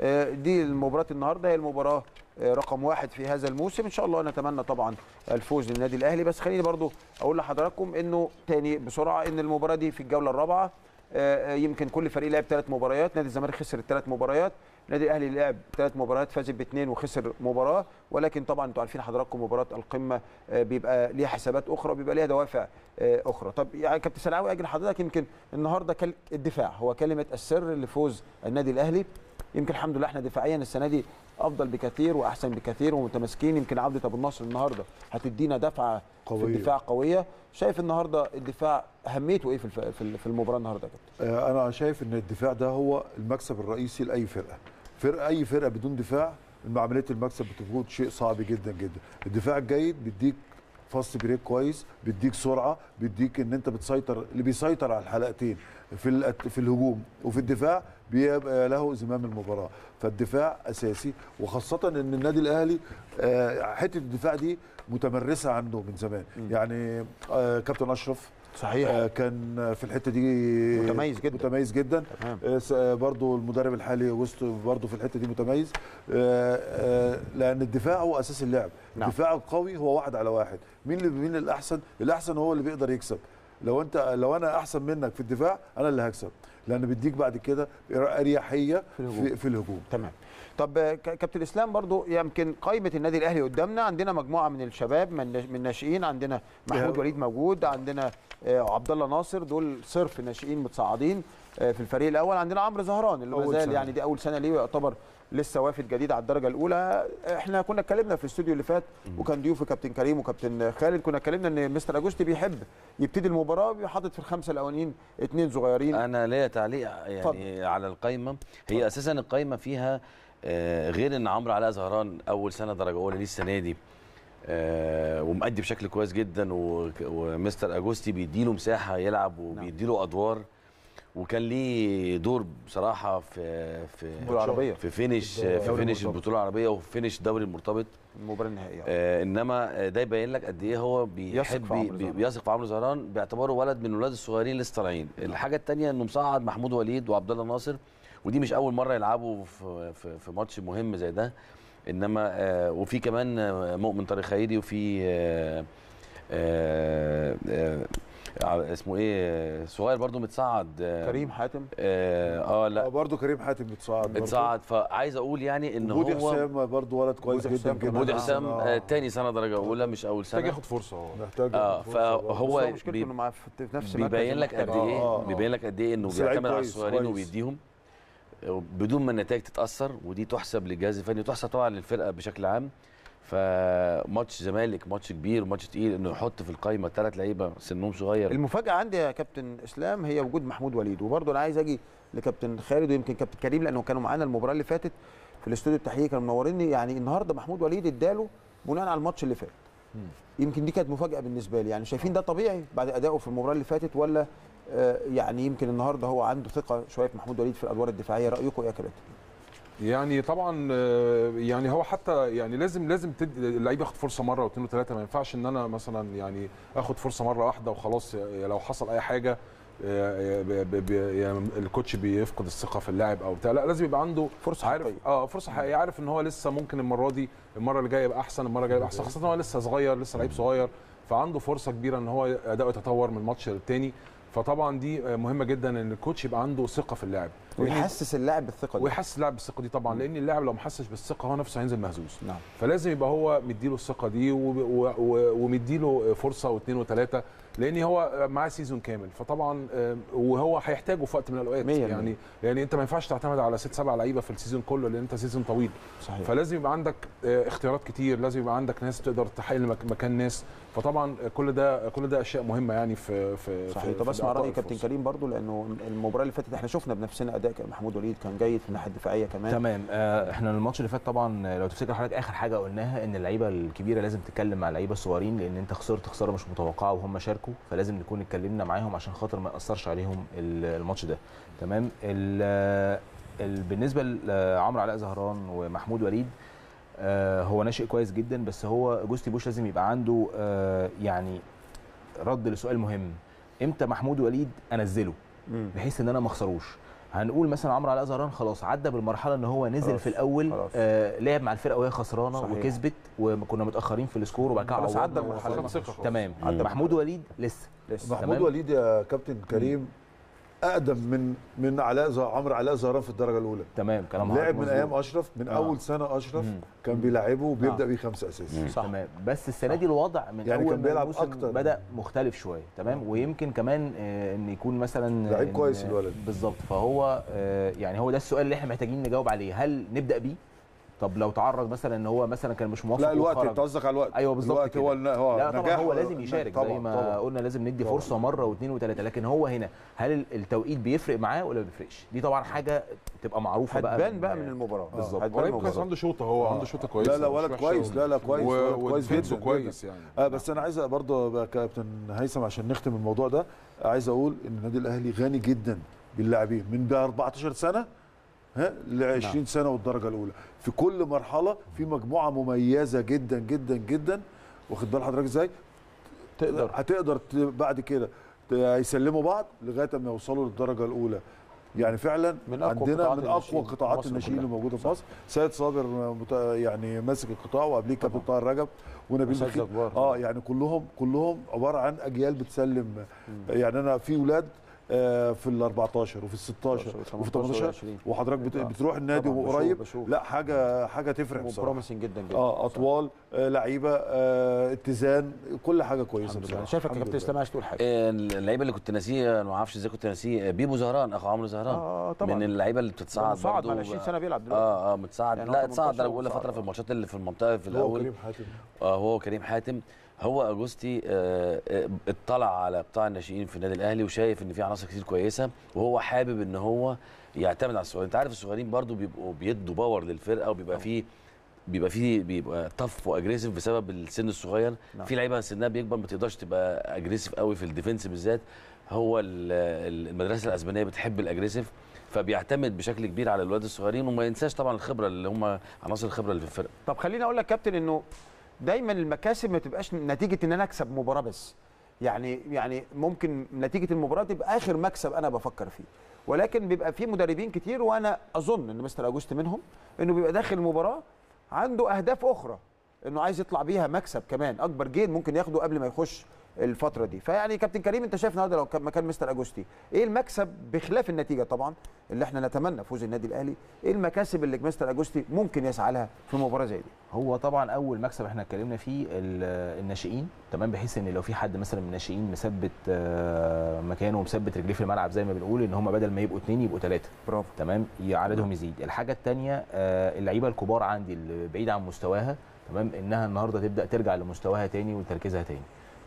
آه، دي المباراة النهارده هي المباراة آه، رقم واحد في هذا الموسم. إن شاء الله نتمنى طبعا الفوز للنادي الأهلي. بس خليني برضو أقول لحضراتكم إنه تاني بسرعة إن المباراة دي في الجولة الرابعة. آه، آه، يمكن كل فريق لعب ثلاث مباريات نادي الزمالك خسر الثلاث مباريات. النادي الأهلي لعب ثلاث مباريات فاز باثنين وخسر مباراة. ولكن طبعا أنتوا عارفين حضراتكم مباراة القمة آه، بيبقى ليها حسابات أخرى وبيبقى ليها دوافع آه، أخرى. طب يعني كابتن سلعاوي أجل حضرتك يمكن النهارده كل- الدفاع هو كلمة السر لفوز النادي الأهلي. يمكن الحمد لله إحنا دفاعيا السنة دي أفضل بكثير وأحسن بكثير ومتماسكين. يمكن عودة أبو النصر النهارده هتدينا دفعة في قوية. الدفاع قوية. شايف النهارده الدفاع أهميته إيه في في في المباراة النهارده يا كابتن؟ آه، أنا شايف إن الدفاع ده هو المكسب الرئيسي لأي فرقة. فرقة أي فرقة بدون دفاع عمليه المكسب بتكون شيء صعب جدا جدا. الدفاع الجيد بيديك fast break كويس بيديك سرعة بيديك إن أنت بتسيطر اللي بيسيطر على الحلقتين في في الهجوم. وفي الدفاع بيبقى له زمام المباراة. فالدفاع أساسي. وخاصة إن النادي الأهلي آه، حتة الدفاع دي متمرسة عنده من زمان. يعني آه، كابتن أشرف صحيح. آه، كان في الحتة دي متميز جدا. متميز جدا. آه، آه، برضو المدرب الحالي وسط برضو في الحتة دي متميز. آه، آه، لأن الدفاع هو أساس اللعب. نعم. الدفاع القوي هو واحد على واحد. مين اللي مين الأحسن؟ الأحسن هو اللي بيقدر يكسب. لو انت لو أنا أحسن منك في الدفاع أنا اللي هكسب. لأن بيديك بعد كده أريحية في الهجوم. في, في الهجوم. تمام. طب آه، كابتن اسلام برضو يمكن قائمة النادي الأهلي قدامنا. عندنا مجموعة من الشباب من من الناشئين. عندنا محمود وليد موجود. عندنا آه، عبد الله ناصر. دول صرف ناشئين متصاعدين آه، في الفريق الأول. عندنا عمرو زهران اللي ما زال. يعني دي أول سنة ليه ويعتبر لسه وافد جديد على الدرجة الأولى. إحنا كنا اتكلمنا في الاستوديو اللي فات وكان ضيوف كابتن كريم وكابتن خالد. كنا اتكلمنا إن مستر أجوستي بيحب يبتدي المباراة حاطط في الخمسة الأولانيين اثنين صغيرين. أنا ليا تعليق يعني اتفضل. على القايمة. هي أساسا القايمة فيها آه، غير إن عمرو علاء زهران أول سنة درجة أولى ليه السنة دي آه، ومأدي بشكل كويس جدا ومستر أجوستي بيديله مساحة يلعب وبيديله أدوار وكان ليه دور بصراحة في في العربية. في فينش في فينش. البطولة العربية وفينش الدوري المرتبط المباراة النهائية آه إنما ده يبين لك قد إيه هو بيحب. بيثق في عمرو زهران باعتباره ولد من الولاد الصغيرين لسه طالعين الحاجة الثانية إنه مصعد محمود وليد وعبد الله ناصر ودي مش أول مرة يلعبوا في في, في ماتش مهم زي ده إنما آه وفي كمان آه، مؤمن طارق خيري وفي آه آه آه اسمه إيه آه، صغير برضو متصعد آه كريم حاتم آه, آه لا برضو كريم حاتم بيتصعد برضو. اتصعد فعايز أقول يعني إن بودي هو حسام برضو ولد كويس بودي جدا كمان. بودي آه. حسام آه. آه تاني سنة درجة أولى مش أول محتاج سنة ياخد فرصة هو محتاج آه فهو مشكلته إنه معاه في نفس بيبين لك قد. إيه آه، آه. بيبين لك قد إيه إنه بيعتمد على الصغيرين. وبيديهم بدون ما النتائج تتأثر ودي تحسب للجهاز الفني وتحسب طبعا للفرقة بشكل عام. فماتش زمالك ماتش كبير وماتش تقيل إنه يحط في القايمة ثلاث لعيبة سنهم صغير. المفاجأة عندي يا كابتن إسلام هي وجود محمود وليد. وبرضه أنا عايز أجي لكابتن خالد ويمكن كابتن كريم لأنه كانوا معانا المباراة اللي فاتت في الاستوديو التحليلي كانوا منوريني يعني النهارده محمود وليد اداله بناء على الماتش اللي فات. يمكن دي كانت مفاجأة بالنسبة لي. يعني شايفين ده طبيعي بعد أدائه في المباراة اللي فاتت ولا يعني يمكن النهارده هو عنده ثقة شوية في محمود وليد في الأدوار الدفاعية. رأيكم إيه يا كابتن يعني طبعا آه، يعني هو حتى يعني لازم لازم تدي اللعيب ياخد فرصة مرة واثنين وثلاثة. ما ينفعش إن أنا مثلا يعني آخد فرصة مرة واحدة وخلاص لو حصل أي حاجة آه، يعني الكوتش بيفقد الثقة في اللاعب أو بتاع. لا لازم يبقى عنده فرصة عارف حقيقية. آه فرصة حقيقية. عارف إن هو لسه ممكن المرة دي المرة اللي جاية يبقى أحسن المرة الجايه يبقى أحسن خاصة إن هو لسه صغير لسه لعيب صغير. فعنده فرصة كبيرة إن هو أداؤه يتطور من ماتش للتاني. فطبعا دي آه، مهمة جدا إن ال coach يبقى عنده ثقة في اللاعب. ويحسس اللاعب بالثقة دي. ويحسس اللاعب بالثقة دي طبعا لأن اللاعب لو ما حسش بالثقة هو نفسه هينزل مهزوز. نعم. فلازم يبقى هو مديله الثقة دي ومديله فرصة واثنين وثلاثه لأن هو معاه season كامل. فطبعا آه، وهو هيحتاجه في وقت من الأوقات. يعني يعني أنت ما ينفعش تعتمد على ست سبع لعيبة في ال season كله لأن أنت season طويل. صحيح. فلازم يبقى عندك آه، اختيارات كتير لازم يبقى عندك ناس تقدر تحل مك- مكان ناس. فطبعا كل ده كل ده أشياء مهمة يعني في في صحيح. في طب اسمع راي كابتن. كريم برضو لأنه المباراة اللي فاتت إحنا شفنا بنفسنا أداء محمود وليد كان جيد في الناحية الدفاعية كمان. تمام. آه، إحنا الماتش اللي فات طبعا آه، لو تفتكر حضرتك آخر حاجة قلناها إن اللعيبة الكبيرة لازم تتكلم مع اللعيبة الصغيرين لأن أنت خسرت خسارة مش متوقعة وهم شاركوا فلازم نكون اتكلمنا معاهم عشان خاطر ما يأثرش عليهم ال- الماتش ده. تمام. ال- ال- بالنسبة لعمرو علاء زهران ومحمود وليد آه، هو ناشئ كويس جدا بس هو أجوستي بوش لازم يبقى عنده آه، يعني رد لسؤال مهم إمتى محمود وليد أنزله. بحيث إن أنا ما أخسروش هنقول مثلا عمرو علاء زهران خلاص عدى بالمرحلة إن هو نزل خلاص، في الأول خلاص. آه لعب مع الفرقة وهي خسرانة صحيح. وكسبت وكنا متأخرين في ال score وبعد كده خلاص عدى ثقة. تمام عدى محمود وليد لسه لسه محمود تمام. وليد يا كابتن كريم أقدم من من علاء زه- عمرو علاء زهران في الدرجة الأولى تمام كلام لعب من. أيام أشرف من آه. أول سنة أشرف مم. كان بيلعبه وبيبدأ آه. بيه خمسة أساسي صح تمام بس السنة دي الوضع من يعني أول كان بيلعب أكتر. بدأ مختلف شوية تمام ويمكن كمان آه، إن يكون مثلا لعيب إن- كويس الولد. بالظبط فهو آه، يعني هو ده السؤال اللي إحنا محتاجين نجاوب عليه هل نبدأ بيه طب لو تعرض مثلا إن هو مثلا كان مش موافق لا الوقت. أنت قصدك على الوقت أيوه بالظبط الوقت كده. هو هو لا طبعا هو لازم يشارك طبعا زي ما طبعا. قلنا لازم ندي طبعا. فرصة مرة واثنين وثلاثة لكن هو هنا هل ال- التوقيت بيفرق معاه ولا ما بيفرقش دي طبعا حاجة تبقى معروفة بقى هتبان بقى من المباراة بالظبط. هتبان هو من لعيب كويس المباراة عنده شوطة هو عنده شوطة كويسة لا لا ولد كويس لا لا كويس كويس جدا كويس يعني آه بس أنا عايز برضه كابتن هيثم عشان نختم الموضوع ده عايز أقول إن النادي الأهلي غني جدا باللاعبين من بقى 14 سنة ها ل 20 سنة والدرجة الأولى. في كل مرحلة في مجموعة مميزة جدا جدا جدا. واخد بال حضرتك إزاي؟ تقدر. هتقدر بعد كده هيسلموا بعض لغاية ما يوصلوا للدرجة الأولى. يعني فعلا من أقوى عندنا قطاعات من أقوى قطاعات الناشئين. اللي موجوده في مصر. سيد صابر يعني ماسك القطاع وقبليه كابتن طاهر رجب ونبيل بخيت. آه يعني كلهم كلهم عبارة عن أجيال بتسلم. يعني أنا في ولاد آه، في ال 14 وفي ال 16 وفي 18 وحضرتك بت- بتروح النادي وقريب. لا حاجة حاجة تفرح بصراحة. promising جدا جدا. آه أطوال آه لعيبة آه اتزان كل حاجة كويسة أنا بصراحة. شايفك يا كابتن. إسلام عايز تقول حاجة. آه، اللعيبة اللي كنت ناسيه ما أعرفش إزاي كنت ناسيه آه، بيبو زهران أخو عمرو زهران. آه طبعا. من اللعيبة اللي بتتصعد صعد برضه. مع 20 سنة بيلعب دلوقتي. آه آه متصعد. يعني لا هو اتصعد. 18 أنا بقول. فتره في الماتشات اللي في المنطقة في هو الأول. كريم حاتم. آه هو كريم حاتم. هو اجوستي آه، آه، اطلع على قطاع الناشئين في النادي الأهلي وشايف إن في عناصر كتير كويسة وهو حابب إن هو يعتمد على الصغيرين. أنت عارف الصغيرين برضو بيبقوا بيدوا power للفرقة وبيبقى فيه بيبقى فيه بيبقى tough و aggressive بسبب السن الصغير. نعم. في لعيبة سنها بيكبر ما تقدرش تبقى aggressive قوي في ال defense بالذات. هو ال- ال- المدرسة الأسبانية بتحب ال aggressive فبيعتمد بشكل كبير على الولاد الصغيرين وما ينساش طبعا الخبرة اللي هم عناصر الخبرة اللي في الفرقة. طب خليني أقول لك كابتن إنه دايما المكاسب ما تبقاش نتيجة إن أنا أكسب مباراة بس. يعني يعني ممكن نتيجة المباراة تبقى آخر مكسب أنا بفكر فيه. ولكن بيبقى في مدربين كتير وأنا أظن إن مستر أجوست منهم إنه بيبقى داخل المباراة عنده أهداف أخرى إنه عايز يطلع بيها مكسب كمان. أكبر جيد ممكن ياخده قبل ما يخش. الفترة دي. فيعني كابتن كريم انت شايف النهارده لو كان مكان مستر أجوستي إيه المكسب بخلاف النتيجة طبعا اللي إحنا نتمنى فوز النادي الأهلي؟ إيه المكاسب اللي مستر أجوستي ممكن يسعى لها في مباراه زي دي؟ هو طبعا أول مكسب إحنا اتكلمنا فيه ال- الناشئين تمام؟ بحيث إن لو في حد مثلا من الناشئين مثبت آه، مكانه ومثبت رجليه في الملعب زي ما بنقول إن هم بدل ما يبقوا اثنين يبقوا ثلاثة برافو. تمام؟ عددهم يزيد. الحاجة الثانية اللعيبة الكبار عندي اللي بعيد عن مستواها تمام؟ إنها النهارده تبدأ ترجع لمستواها تاني وتركيزها تاني.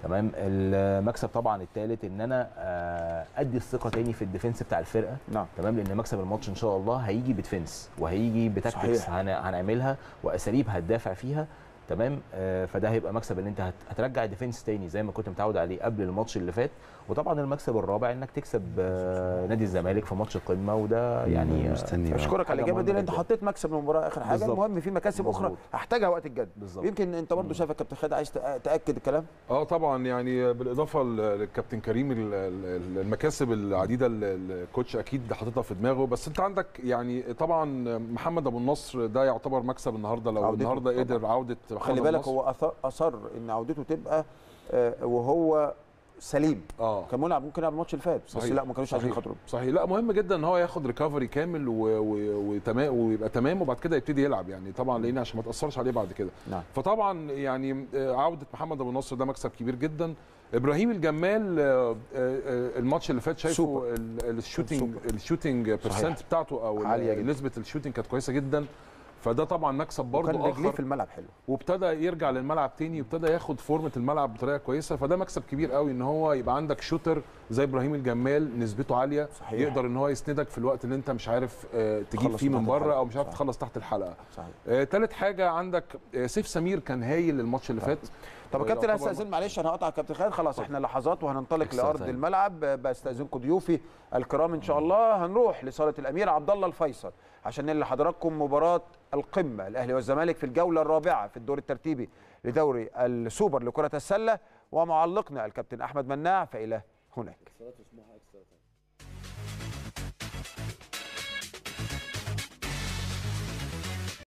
تمام؟ المكسب طبعا الثالث إن أنا آه، أدي الثقة تاني في ال defense بتاع الفرقة. نعم. تمام؟ لأن مكسب الماتش إن شاء الله هيجي ب defense وهيجي ب tactics هنعملها وأساليب هتدافع فيها. تمام آه، فده هيبقى مكسب إن أنت هت- هترجع ال defense تاني زي ما كنت متعود عليه قبل الماتش اللي فات وطبعا المكسب الرابع إنك تكسب آه، نادي الزمالك في ماتش القمة وده يعني آه، مستني. أشكرك على الإجابة دي لأن أنت حطيت مكسب للمباراه آخر حاجة بالظبط. المهم في مكاسب أخرى. هحتاجها وقت الجد بالظبط. يمكن أنت برضو شايف كابتن خالد عايز تأكد الكلام آه طبعا يعني بالإضافة للكابتن كريم ال- ال- المكاسب العديدة الكوتش أكيد حاططها في دماغه بس أنت عندك يعني طبعا محمد أبو النصر ده يعتبر مكسب النهارده لو النهارده. قدر عودة محمد خلي أبو بالك. هو اصر إن عودته تبقى آه، وهو سليم. آه. كان ملعب ممكن يلعب الماتش اللي فات بس. لا ما كانوش عايزين صحيح. خاطره صحيح. لا مهم جدا إن هو ياخد recovery كامل و- و- وتمام ويبقى تمام وبعد كده يبتدي يلعب. يعني طبعا لأن عشان ما تأثرش عليه بعد كده. نعم. فطبعا يعني آه، عودة محمد أبو النصر ده مكسب كبير جدا. إبراهيم الجمال آه، الماتش اللي فات شايفه ال shooting. ال shooting percent بتاعته أو. نسبة ال shooting كانت كويسة جدا. فده طبعا مكسب برضه آخر. في الملعب حلو. وابتدى يرجع للملعب تاني وابتدى ياخد فورمة الملعب بطريقة كويسة. فده مكسب كبير قوي إن هو يبقى عندك shooter زي إبراهيم الجمال نسبته عالية صحيح. يقدر إن هو يسندك في الوقت اللي أنت مش عارف آه، تجيب فيه من بره. أو مش عارف. تخلص تحت الحلقة. صحيح. آه، تالت حاجة عندك آه، سيف سمير كان هايل الماتش اللي فات. طب آه، كابتن استاذن معلش أنا هقطع كابتن خالد. خلاص إحنا لحظات وهننطلق لأرض. الملعب. بستأذنكم ضيوفي الكرام إن شاء الله. هنروح لصالة الأمير عبد الله الفيصل. عشان ننقل لحضراتكم مباراة القمة الأهلي والزمالك في الجولة الرابعة في الدور الترتيبي لدوري السوبر لكرة السلة ومعلقنا الكابتن أحمد مناع فإلى هناك.